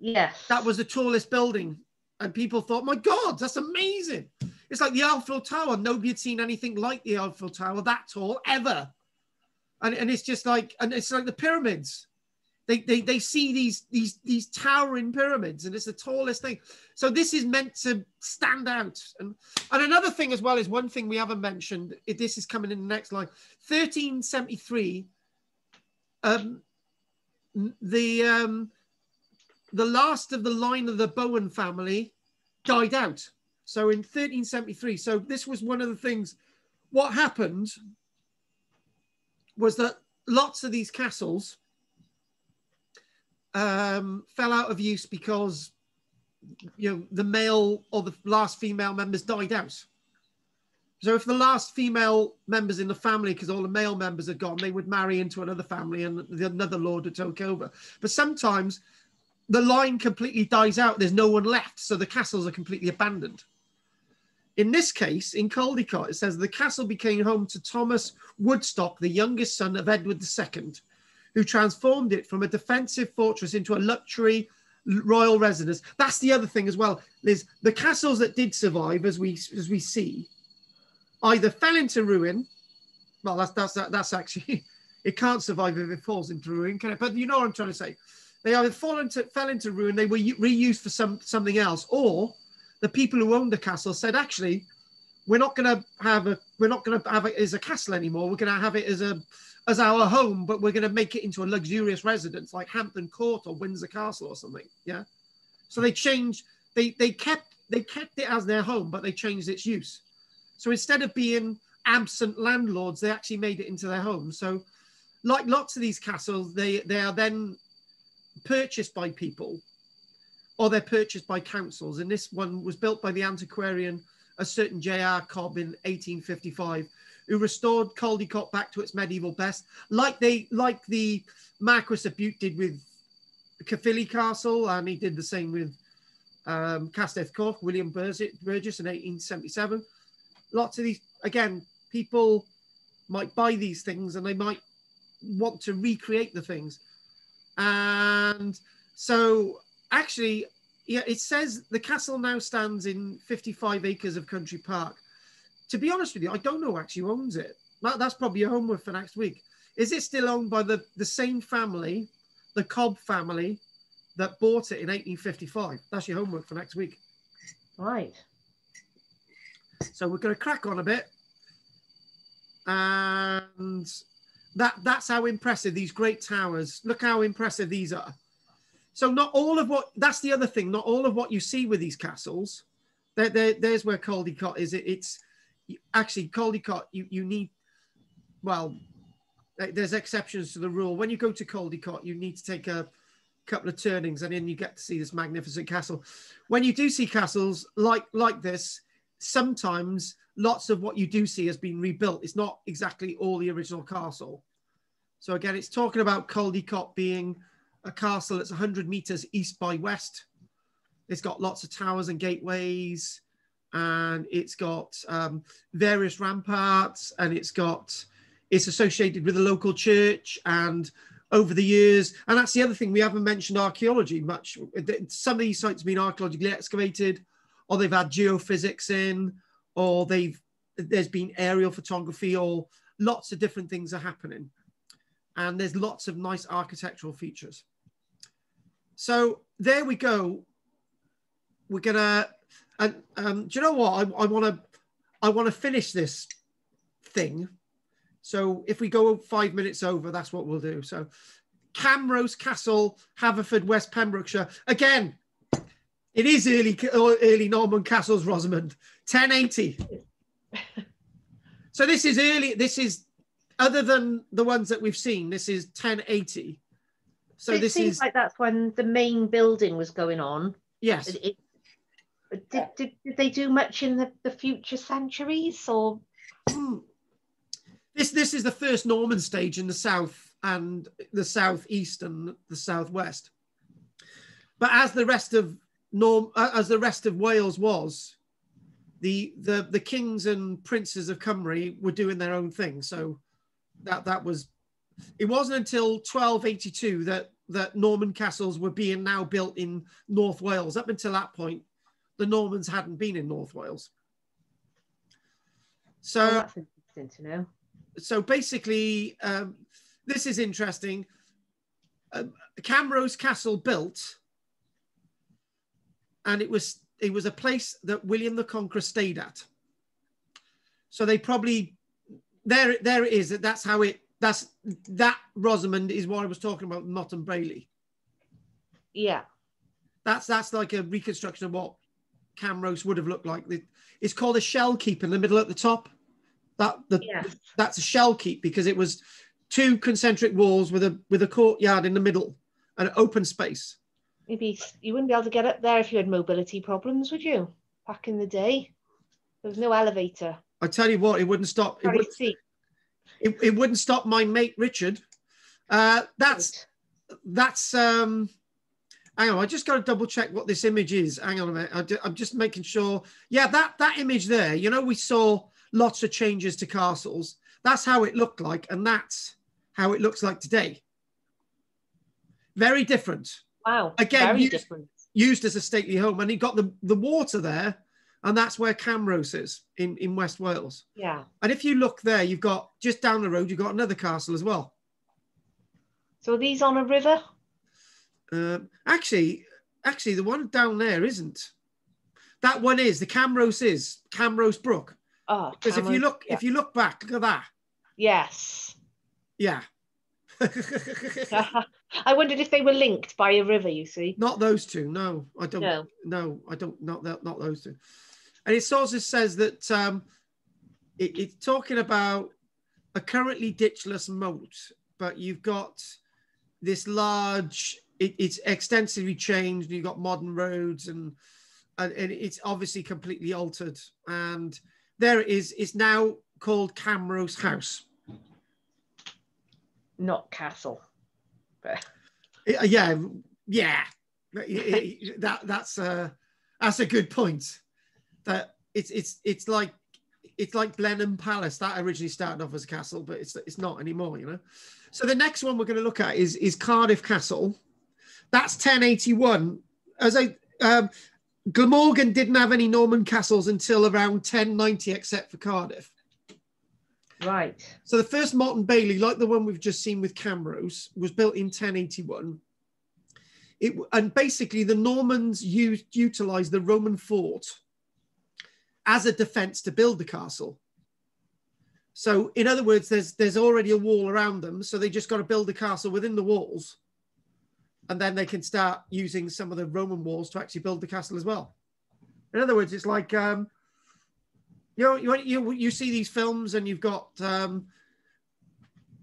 yes that was the tallest building and people thought my god that's amazing it's like the eiffel tower nobody had seen anything like the eiffel tower that tall ever and, and it's just like and it's like the pyramids they, they, they see these, these, these towering pyramids and it's the tallest thing. So this is meant to stand out. And, and another thing as well is one thing we haven't mentioned, this is coming in the next line, 1373, um, the, um, the last of the line of the Bohun family died out. So in 1373, so this was one of the things, what happened was that lots of these castles um, fell out of use because you know the male or the last female members died out. So if the last female members in the family, because all the male members are gone, they would marry into another family and another lord would take over. But sometimes the line completely dies out. There's no one left, so the castles are completely abandoned. In this case, in Caldicot, it says the castle became home to Thomas Woodstock, the youngest son of Edward II, who transformed it from a defensive fortress into a luxury royal residence. That's the other thing as well, Liz. The castles that did survive, as we as we see, either fell into ruin. Well, that's that's that's actually *laughs* it can't survive if it falls into ruin, can it? But you know what I'm trying to say. They either fall into, fell into ruin, they were reused for some something else, or the people who owned the castle said, actually, we're not going to have a we're not going to have it as a castle anymore. We're going to have it as a as our home, but we're going to make it into a luxurious residence like Hampton Court or Windsor Castle or something. Yeah. So they changed, they, they kept they kept it as their home, but they changed its use. So instead of being absent landlords, they actually made it into their home. So like lots of these castles, they, they are then purchased by people or they're purchased by councils. And this one was built by the antiquarian, a certain J.R. Cobb in 1855 who restored Caldicot back to its medieval best, like they like the Marquis of Bute did with Caerphilly Castle, and he did the same with um, Castell Coch, William Burges in 1877. Lots of these, again, people might buy these things and they might want to recreate the things. And so, actually, yeah, it says the castle now stands in 55 acres of country park to be honest with you, I don't know actually who owns it. That, that's probably your homework for next week. Is it still owned by the, the same family, the Cobb family, that bought it in 1855? That's your homework for next week. Right. So we're going to crack on a bit. And that that's how impressive these great towers. Look how impressive these are. So not all of what that's the other thing. Not all of what you see with these castles. There, there, there's where Caldicot is. It, it's you, actually Caldicot, you, you need, well, there's exceptions to the rule. When you go to Caldicot, you need to take a couple of turnings and then you get to see this magnificent castle. When you do see castles like like this, sometimes lots of what you do see has been rebuilt. It's not exactly all the original castle. So again, it's talking about Caldicot being a castle that's 100 meters east by west. It's got lots of towers and gateways and it's got um, various ramparts and it's got it's associated with a local church and over the years and that's the other thing we haven't mentioned archaeology much some of these sites have been archaeologically excavated or they've had geophysics in or they've there's been aerial photography or lots of different things are happening and there's lots of nice architectural features so there we go we're gonna and um, do you know what? I want to I want to finish this thing. So if we go five minutes over, that's what we'll do. So Camrose Castle, Haverford, West Pembrokeshire. Again, it is early early Norman castles, Rosamond. 1080. *laughs* so this is early. This is other than the ones that we've seen. This is 1080. So, so this seems is like
that's when the main building was going on. Yes, it, did, yeah. did, did, they do much in the, the future centuries or?
Hmm. this this is the first Norman stage in the south and the southeast and the southwest. But as the rest of Norm, uh, as the rest of Wales was, the the the kings and princes of Cymru were doing their own thing. So that that was it wasn't until 1282 that that Norman castles were being now built in North Wales. Up until that point, the Normans hadn't been in North Wales. So oh, that's interesting to know. So basically, um, this is interesting. Um, Camrose Castle built, and it was it was a place that William the Conqueror stayed at. So they probably there there it is. that That's how it. That's that Rosamond is what I was talking about. not and Brayley. Yeah. That's that's like a reconstruction of what Camrose would have looked like. It's called a shell keep in the middle at the top. That the, that's a shell keep because it was two concentric walls with a with a courtyard in the middle and open space.
Maybe you wouldn't be able to get up there if you had mobility problems, would you? Back in the day, there was no elevator.
I tell you what, it wouldn't stop. it, would, it, it wouldn't stop my mate Richard. Uh, that's right. that's um, hang on, I just got to double check what this image is. Hang on a minute. I'm just making sure. Yeah, that, that image there, you know, we saw lots of changes to castles. That's how it looked like. And that's how it looks like today. Very different.
Wow. Again, used, different.
used as a stately home. And he got the, the water there. And that's where Camrose is in, in West Wales. Yeah. And if you look there, you've got just down the road, you've got another castle as well. So are these on a river? Um, actually, actually, the one down there isn't. That one is the Camrose is Camrose Brook. Oh, because Camrose, if you look, yeah. if you look back, look at that.
Yes.
Yeah. *laughs* I wondered if they were linked by a river. You see. Not those two. No, I don't. No, no I don't. Not that. Not those two. And it sort says that um, it, it's talking about a currently ditchless motte, but you've got this large it, it's extensively changed. You've got modern roads and, and, and it's obviously completely altered. And there it is. It's now called Camrose House, not Castle. Uh, yeah, yeah. *laughs* that that's a that's a good point. That it's it's it's like it's like Blenheim Palace that originally started off as a castle, but it's it's not anymore, you know. So the next one we're going to look at is is Cardiff Castle, that's 1081. As I um, Glamorgan didn't have any Norman castles until around 1090, except for Cardiff. Right. So the first Martin Bailey, like the one we've just seen with Camrose, was built in 1081. It, and basically, the Normans used utilized the Roman fort as a defense to build the castle. So, in other words, there's there's already a wall around them, so they just got to build the castle within the walls and then they can start using some of the Roman walls to actually build the castle as well. In other words, it's like um, you know you you you see these films and you've got um,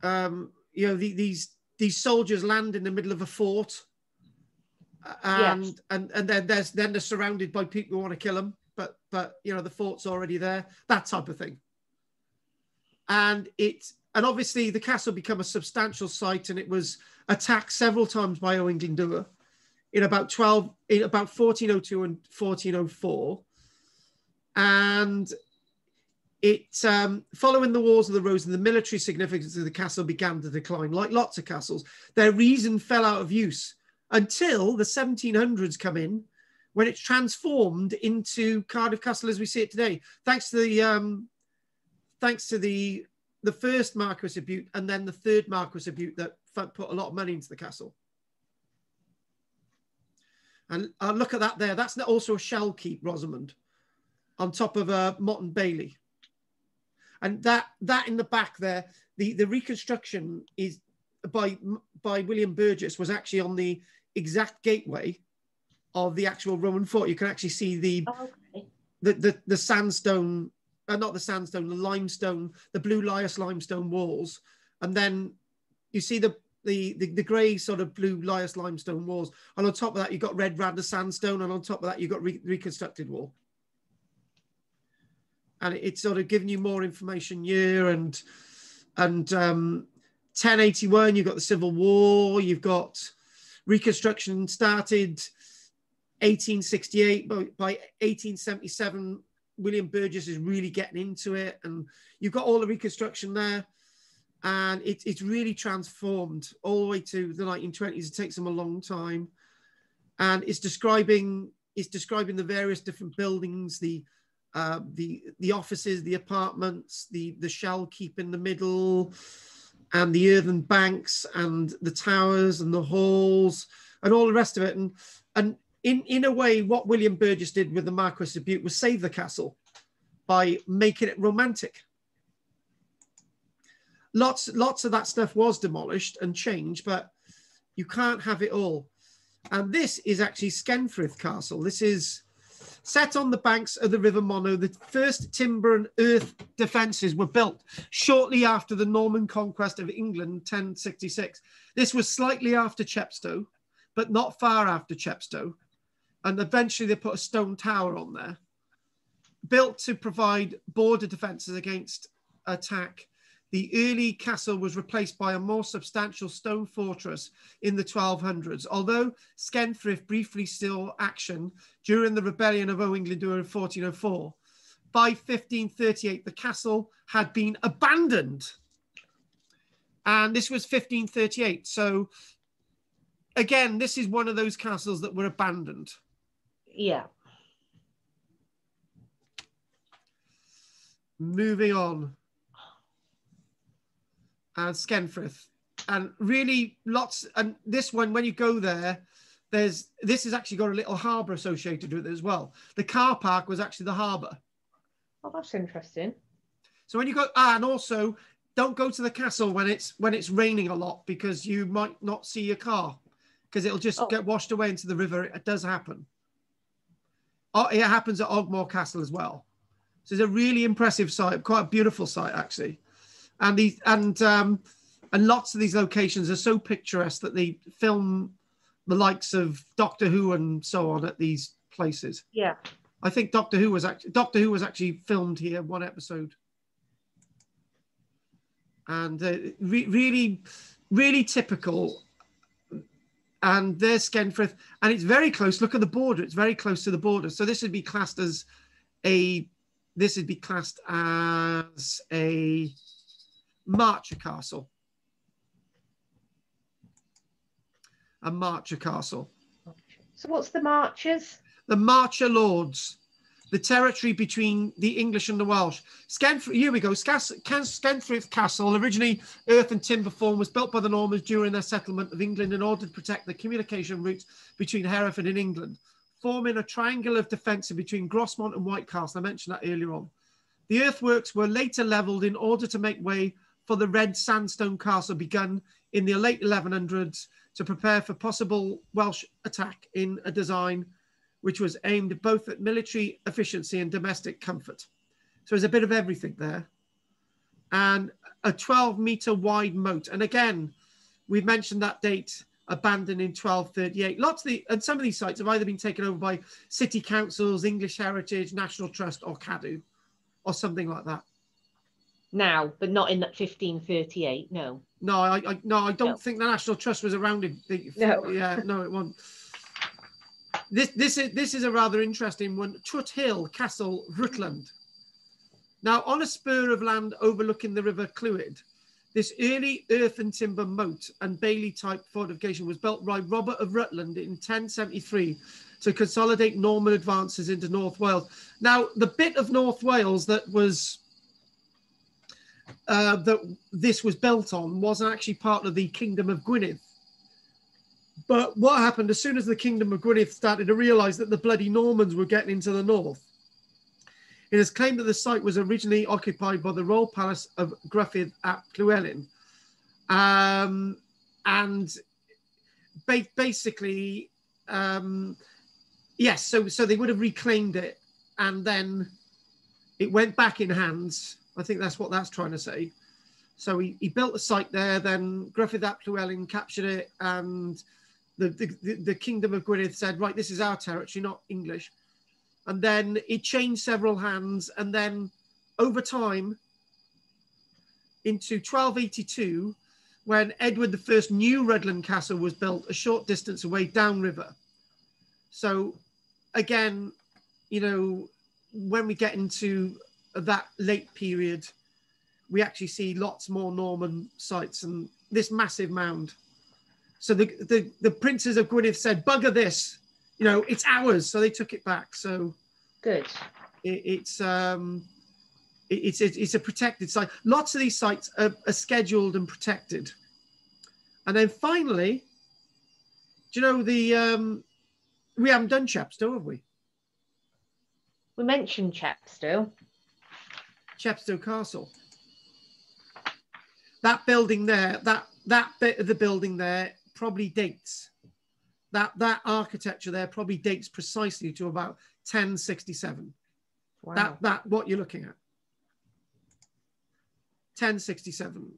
um, you know the, these these soldiers land in the middle of a fort, uh, and yes. and and then there's then they're surrounded by people who want to kill them, but but you know the fort's already there, that type of thing. And it's and obviously the castle became a substantial site and it was attacked several times by Owain Glyndŵr in about 12 in about 1402 and 1404 and it um, following the wars of the rose and the military significance of the castle began to decline like lots of castles their reason fell out of use until the 1700s come in when it's transformed into cardiff castle as we see it today thanks to the um, thanks to the the first Marquis of Bute and then the third Marquis of Bute that put a lot of money into the castle. And uh, look at that there. That's also a shell keep, Rosamond, on top of uh, motte and Bailey. And that that in the back there, the, the reconstruction is by by William Burges was actually on the exact gateway of the actual Roman fort. You can actually see the, oh, okay. the, the, the sandstone uh, not the sandstone, the limestone, the blue lias limestone walls. And then you see the the, the, the grey sort of blue lias limestone walls. And on top of that, you've got red Radyr sandstone. And on top of that, you've got re reconstructed wall. And it's sort of giving you more information year and, and um, 1081, you've got the Civil War, you've got reconstruction started 1868, but by 1877, William Burges is really getting into it, and you've got all the reconstruction there, and it, it's really transformed all the way to the 1920s. It takes them a long time, and it's describing it's describing the various different buildings, the uh, the the offices, the apartments, the the shell keep in the middle, and the earthen banks, and the towers, and the halls, and all the rest of it, and and in in a way, what William Burges did with the Marquis of Bute was save the castle by making it romantic. Lots lots of that stuff was demolished and changed, but you can't have it all. And this is actually Skenfrith Castle. This is set on the banks of the River Monnow. The first timber and earth defences were built shortly after the Norman conquest of England, 1066. This was slightly after Chepstow, but not far after Chepstow and eventually they put a stone tower on there, built to provide border defences against attack. The early castle was replaced by a more substantial stone fortress in the 1200s. Although Skenfrith briefly still action during the rebellion of England in 1404, by 1538 the castle had been abandoned. And this was 1538. So again, this is one of those castles that were abandoned. Yeah. Moving on. And Skenfrith. And really lots, and this one, when you go there, there's this has actually got a little harbour associated with it as well. The car park was actually the harbour. Oh, that's interesting. So when you go, ah, and also don't go to the castle when it's when it's raining a lot because you might not see your car because it'll just oh. get washed away into the river. It does happen. Oh, it happens at Ogmore Castle as well. So it's a really impressive site, quite a beautiful site actually. And these and um, and lots of these locations are so picturesque that they film the likes of Doctor Who and so on at these places. Yeah. I think Doctor Who was actually Doctor Who was actually filmed here one episode, and uh, re really, really typical and there's Skenfrith, and it's very close. Look at the border; it's very close to the border. So this would be classed as a this would be classed as a marcher castle. A marcher castle. So what's the marchers? The marcher lords the territory between the English and the Welsh. Skenf- here we go. Skenfrith Castle, originally earth and timber form, was built by the Normans during their settlement of England in order to protect the communication route between Hereford and England, forming a triangle of defence between Grosmont and White Castle. I mentioned that earlier on. The earthworks were later levelled in order to make way for the red sandstone castle begun in the late 1100s to prepare for possible Welsh attack in a design which was aimed both at military efficiency and domestic comfort. So there's a bit of everything there. And a 12 meter wide moat. And again, we have mentioned that date abandoned in 1238. Lots of the, and some of these sites have either been taken over by city councils, English Heritage, National Trust, or Cadw, or something like that.
Now, but not in 1538, no.
No, I, I no, I don't no. think the National Trust was around in. The, no. Yeah, no, it will not this, this, is, this is a rather interesting one. Twt Hill Castle, Rhuddlan. Now, on a spur of land overlooking the River Clwyd, this early earth and timber moat and bailey type fortification was built by Robert of Rhuddlan in 1073 to consolidate Norman advances into North Wales. Now, the bit of North Wales that was uh, that this was built on wasn't actually part of the Kingdom of Gwynedd. But what happened as soon as the kingdom of Gwynedd started to realize that the bloody Normans were getting into the north? It is claimed that the site was originally occupied by the royal palace of Gruffydd ap Llywelyn. Um, and ba- basically, um, yes, so, so they would have reclaimed it and then it went back in hands. I think that's what that's trying to say. So he, he built a site there, then Gruffydd ap Llywelyn captured it and the, the, the kingdom of Gwynedd said, right, this is our territory, not English. And then it changed several hands. And then over time, into 1282, when Edward I new Rhuddlan Castle was built a short distance away downriver. So, again, you know, when we get into that late period, we actually see lots more Norman sites and this massive mound. So the, the, the princes of Gwynedd said, bugger this, you know, it's ours. So they took it back. So good. It, it's, um, it, it's, it's a protected site. Lots of these sites are, are scheduled and protected. And then finally, do you know the, um, we haven't done Chepstow, have we? We mentioned Chepstow. Chepstow Castle. That building there, that that bit of the building there probably dates that that architecture there probably dates precisely to about 1067. Wow. That that what you're looking at. 1067.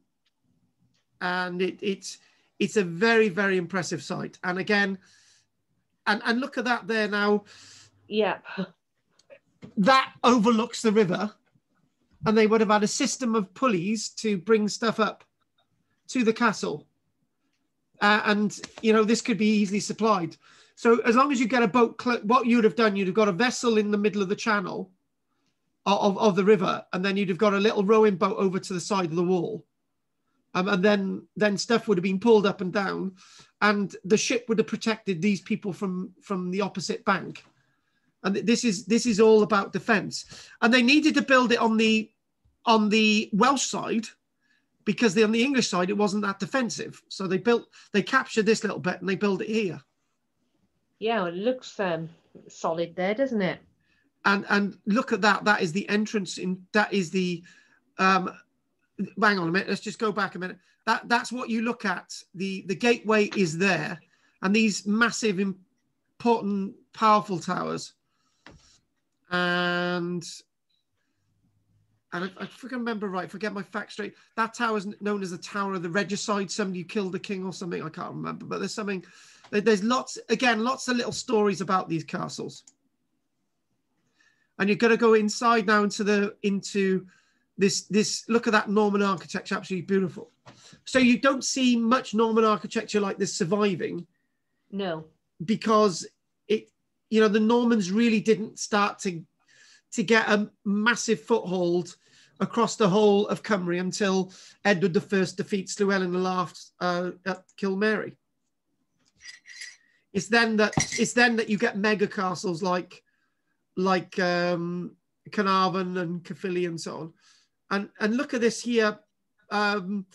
And it, it's it's a very, very impressive site. And again, and, and look at that there now. Yeah. That overlooks the river. And they would have had a system of pulleys to bring stuff up to the castle uh, and, you know, this could be easily supplied. So as long as you get a boat, what you'd have done, you'd have got a vessel in the middle of the channel of, of the river, and then you'd have got a little rowing boat over to the side of the wall. Um, and then then stuff would have been pulled up and down, and the ship would have protected these people from from the opposite bank. And this is this is all about defence. And they needed to build it on the on the Welsh side because the, on the English side, it wasn't that defensive. So they built, they captured this little bit and they build it here. Yeah, it looks um, solid there, doesn't it? And and look at that. That is the entrance in. That is the. Um, hang on a minute. Let's just go back a minute. That that's what you look at. the The gateway is there, and these massive, important, powerful towers. And and if, I remember right, forget my facts straight, that tower is known as the Tower of the Regicide. Somebody killed a king or something. I can't remember, but there's something. There's lots again, lots of little stories about these castles. And you're going to go inside now into the into this this look at that Norman architecture, absolutely beautiful. So you don't see much Norman architecture like this surviving. No, because it you know the Normans really didn't start to to get a massive foothold across the whole of Cymru until Edward I defeats Llewellyn the Last uh, at Cilmeri. It's then that it's then that you get mega castles like like um, Carnarvon and Caerphilly and so on. And and look at this here. Um,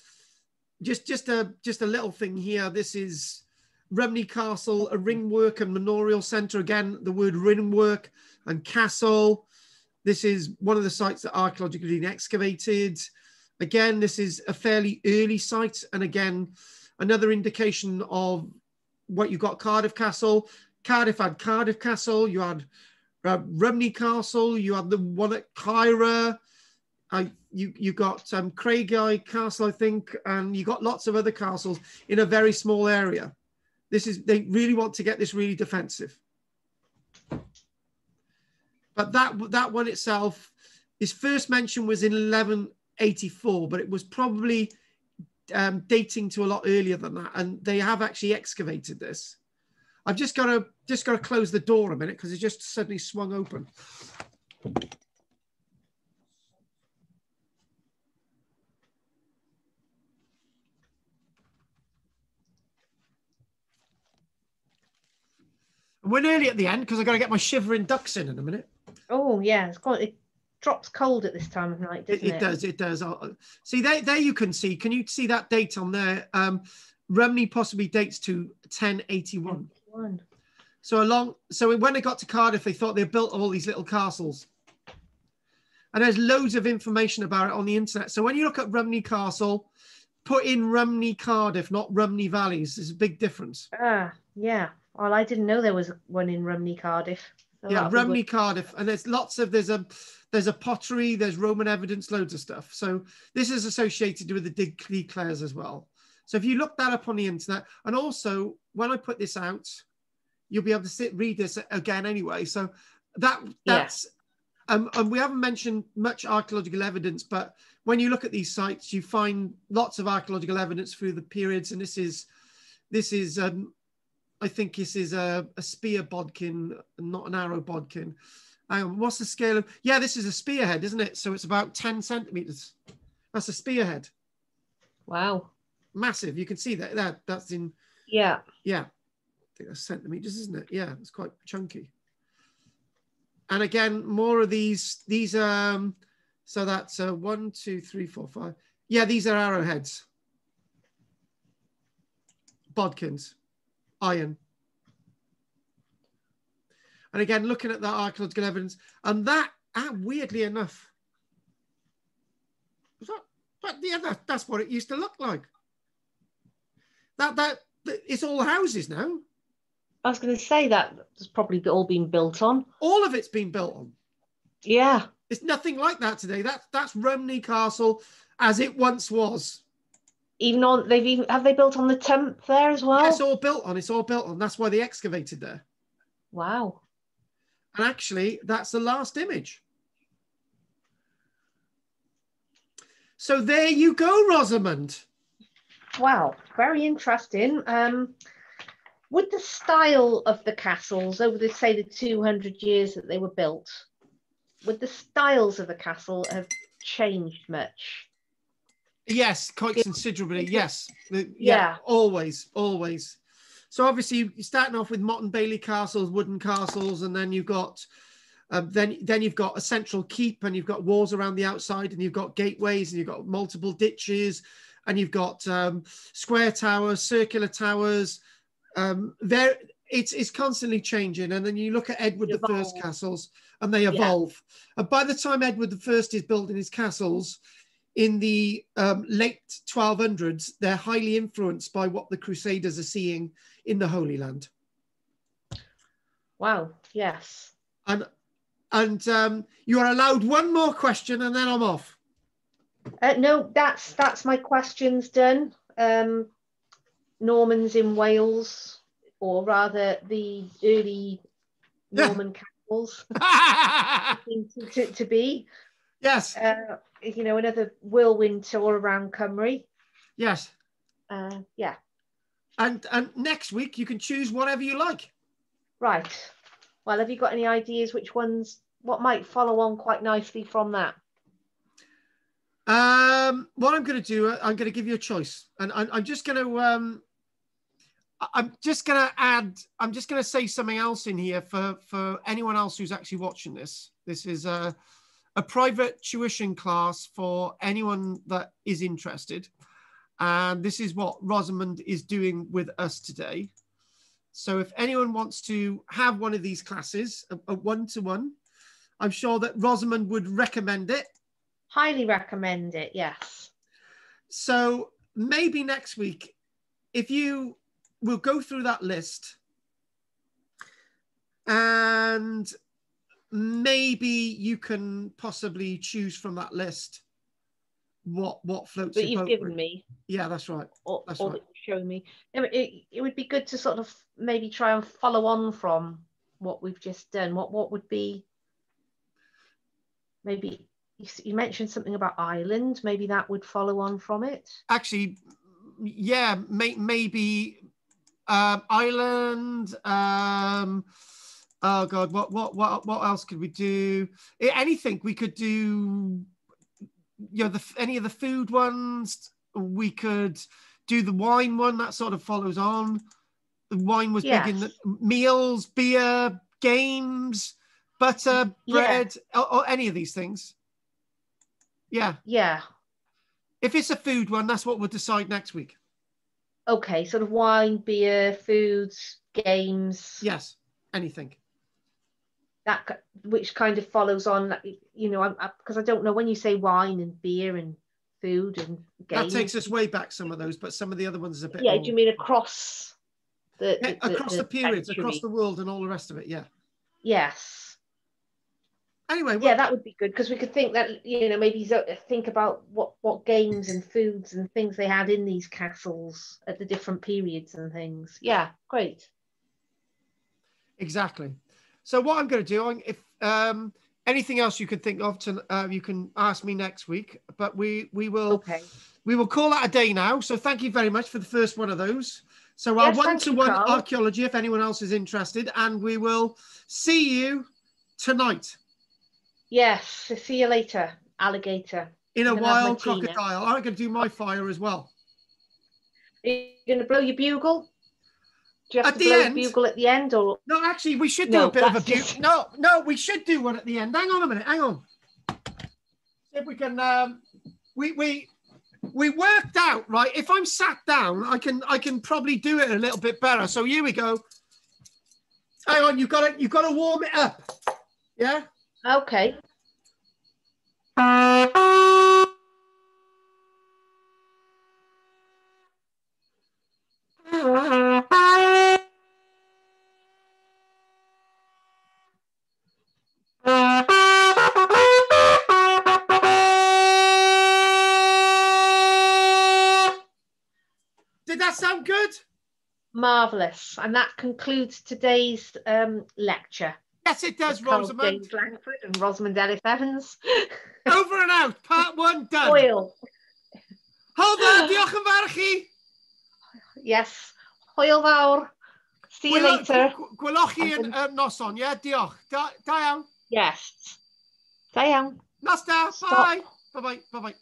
just just a just a little thing here. This is Rumney Castle, a ringwork and manorial centre. Again, the word ringwork and castle. This is one of the sites that archaeologically been excavated. Again, this is a fairly early site. And again, another indication of what you've got Cardiff Castle. Cardiff had Cardiff Castle, you had uh, Rumney Castle, you had the one at Caerau, uh, you, you got um, Craigie Castle, I think, and you got lots of other castles in a very small area. This is, they really want to get this really defensive. But that that one itself, his first mention was in 1184, but it was probably um, dating to a lot earlier than that. And they have actually excavated this. I've just got to just got to close the door a minute because it just suddenly swung open. And we're nearly at the end because I've got to get my shivering ducks in in a minute. Oh yeah, it's quite. It drops cold at this time of night, doesn't it? It, it does. It does. I'll, uh, see, there, there you can see. Can you see that date on there? Um, Rumney possibly dates to 1081. 81. So along, so when they got to Cardiff, they thought they built all these little castles. And there's loads of information about it on the internet. So when you look at Rumney Castle, put in Rumney Cardiff, not Rhymney Valleys. There's a big difference. Ah, uh,
yeah. Well, I didn't know there was one in Rumney Cardiff.
A yeah, Rumney Cardiff, and there's lots of there's a there's a pottery, there's Roman evidence, loads of stuff. So this is associated with the De Clares as well. So if you look that up on the internet, and also when I put this out, you'll be able to sit read this again anyway. So that that's yeah. um, and we haven't mentioned much archaeological evidence, but when you look at these sites, you find lots of archaeological evidence through the periods, and this is this is um, I think this is a, a spear bodkin, not an arrow bodkin. Um, what's the scale of? Yeah, this is a spearhead, isn't it? So it's about 10 centimeters. That's a spearhead. Wow. Massive. You can see that. that that's in. Yeah. Yeah. I think that's centimeters, isn't it? Yeah, it's quite chunky. And again, more of these. These um. So that's uh, one, two, three, four, five. Yeah, these are arrowheads. Bodkins iron. And again, looking at that archaeological evidence, and that, ah, weirdly enough, that, but yeah, that, that's what it used to look like. That, that, that it's all houses now. I was going to say that it's probably all been built on. All of it's been built on. Yeah. It's nothing like that today. That's that's Rumney Castle as it once was even on they've even have they built on the temp there as well? Yeah, it's all built on. It's all built on. That's why they excavated there. Wow. And actually, that's the last image. So there you go, Rosamond. Wow, very interesting. Um,
would the style of the castles over the say the 200 years that they were built, would the styles of the castle have changed much?
Yes, quite considerably. Yes. Yeah, yeah. Always, always. So obviously, you're starting off with Motte and Bailey castles, wooden castles, and then you've got. Um, then, then you've got a central keep, and you've got walls around the outside, and you've got gateways, and you've got multiple ditches, and you've got um, square towers, circular towers. Um, there, it's it's constantly changing. And then you look at Edward the First castles, and they evolve. Yeah. And by the time Edward the First is building his castles, in the um, late 1200s, they're highly influenced by what the Crusaders are seeing in the Holy Land. Wow, yes. And, and um, you are allowed one more question and then I'm off. Uh,
no, that's, that's my questions done. Um, Normans in Wales, or rather the early Norman castles *laughs* to, to, to be. Yes. Uh, you know, another whirlwind tour around Cymru. Yes. Uh, yeah. And and
next week you can choose whatever you like. Right.
Well, have you got any ideas which ones what might follow on quite nicely from that?
Um, what I'm going to do, uh, I'm going to give you a choice, and I'm, I'm just going to um, I'm just going to add. I'm just going to say something else in here for for anyone else who's actually watching this. This is uh a private tuition class for anyone that is interested. And this is what Rosamond is doing with us today. So if anyone wants to have one of these classes, a one-to-one, -one, I'm sure that Rosamond would recommend it. Highly recommend it, yes. So maybe next week, if you will go through that list and maybe you can possibly choose from that list what what floats that you've given me. Yeah, that's right. Or, that's or right. that you show me. It, it, would
be good to sort of maybe try and follow on from what we've just done. What what would be maybe you mentioned something about Ireland. Maybe that
would follow on from it. Actually, yeah, may, maybe um, Ireland. Um, oh god what what what what else could we do anything we could do you know the any of the food ones we could do the wine one that sort of follows on the wine was yes. big in the meals beer games butter bread yeah. or, or any of these things yeah yeah if it's a food one that's what we'll decide next week
okay sort of wine beer foods games yes anything that which kind of follows on you know because I, I, I, don't know when you say wine and beer and
food and games. that takes us way back some of those but some of the other ones are a bit yeah old. do you
mean across
the, the across the, the, the periods century. across the world and all the rest of it yeah
yes anyway well, yeah that would be good because we could think that you know maybe think about what what games and foods and things they had in these castles at the different periods and things
yeah great exactly so what I'm going to do, if um, anything else you can think of, to, uh, you can ask me next week. But we we will okay. we will call that a day now. So thank you very much for the first one of those. So yes, our one-to-one archaeology, if anyone else is interested, and we will see you tonight.
Yes, see you later, alligator. In a wild crocodile.
I'm going to do my fire as well. Are you
going to blow your bugle?
Do you have at to blow end? bugle at the end, or no? Actually, we should do no, a bit of a bugle. Just... No, no, we should do one at the end. Hang on a minute. Hang on. If we can, um, we we we worked out right. If I'm sat down, I can I can probably do it a little bit better. So here we go. Hang on, you've got to you've got to warm it up. Yeah. Okay.
Marvellous. And that concludes today's um, lecture.
Yes, it does, Rosamond. Rosamund. James
Langford and Rosamond Ellis Evans. *laughs* Over and out. Part one done. Oil. Hold on. Diolch
yn fawr chi. Yes. Hwyl fawr. See you Gwylo later. Gwelwch chi yn um, noson, Yeah? Diolch. Da, da iawn. Yes. Da iawn. Nos da. Bye. Bye-bye. Bye-bye.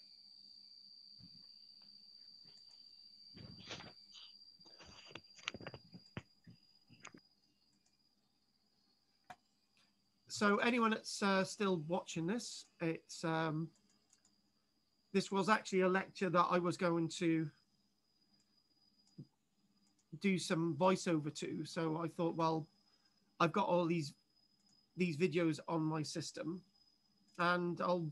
so anyone that's uh, still watching this, it's um, this was actually a lecture that I was going to do some voiceover to. So I thought, well, I've got all these these videos on my system, and I'll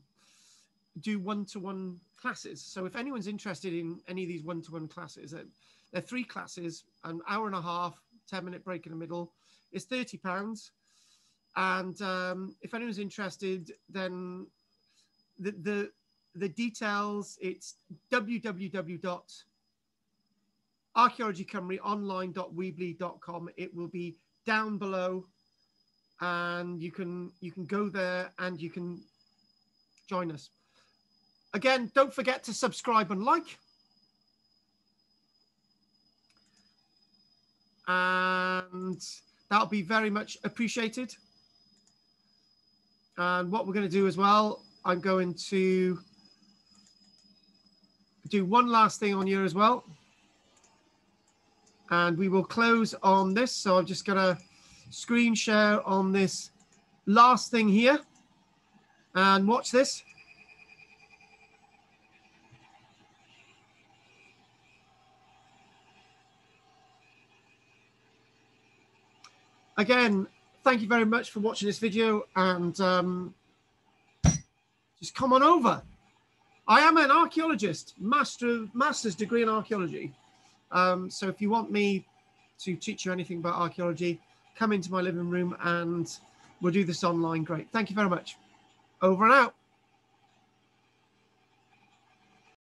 do one-to-one classes. So if anyone's interested in any of these one-to-one classes, they're, they're three classes, an hour and a half, 10 minute break in the middle. It's 30 pounds and um, if anyone's interested, then the, the, the details, it's www.archaeologycymruonline.weebly.com. It will be down below and you can you can go there and you can join us. Again, don't forget to subscribe and like. And that'll be very much appreciated. And what we're going to do as well, I'm going to do one last thing on here as well. And we will close on this. So I'm just going to screen share on this last thing here. And watch this. Again, thank you very much for watching this video and um, just come on over. I am an archaeologist, master master's degree in archaeology. Um, so if you want me to teach you anything about archaeology, come into my living room and we'll do this online. Great. Thank you very much. Over and out.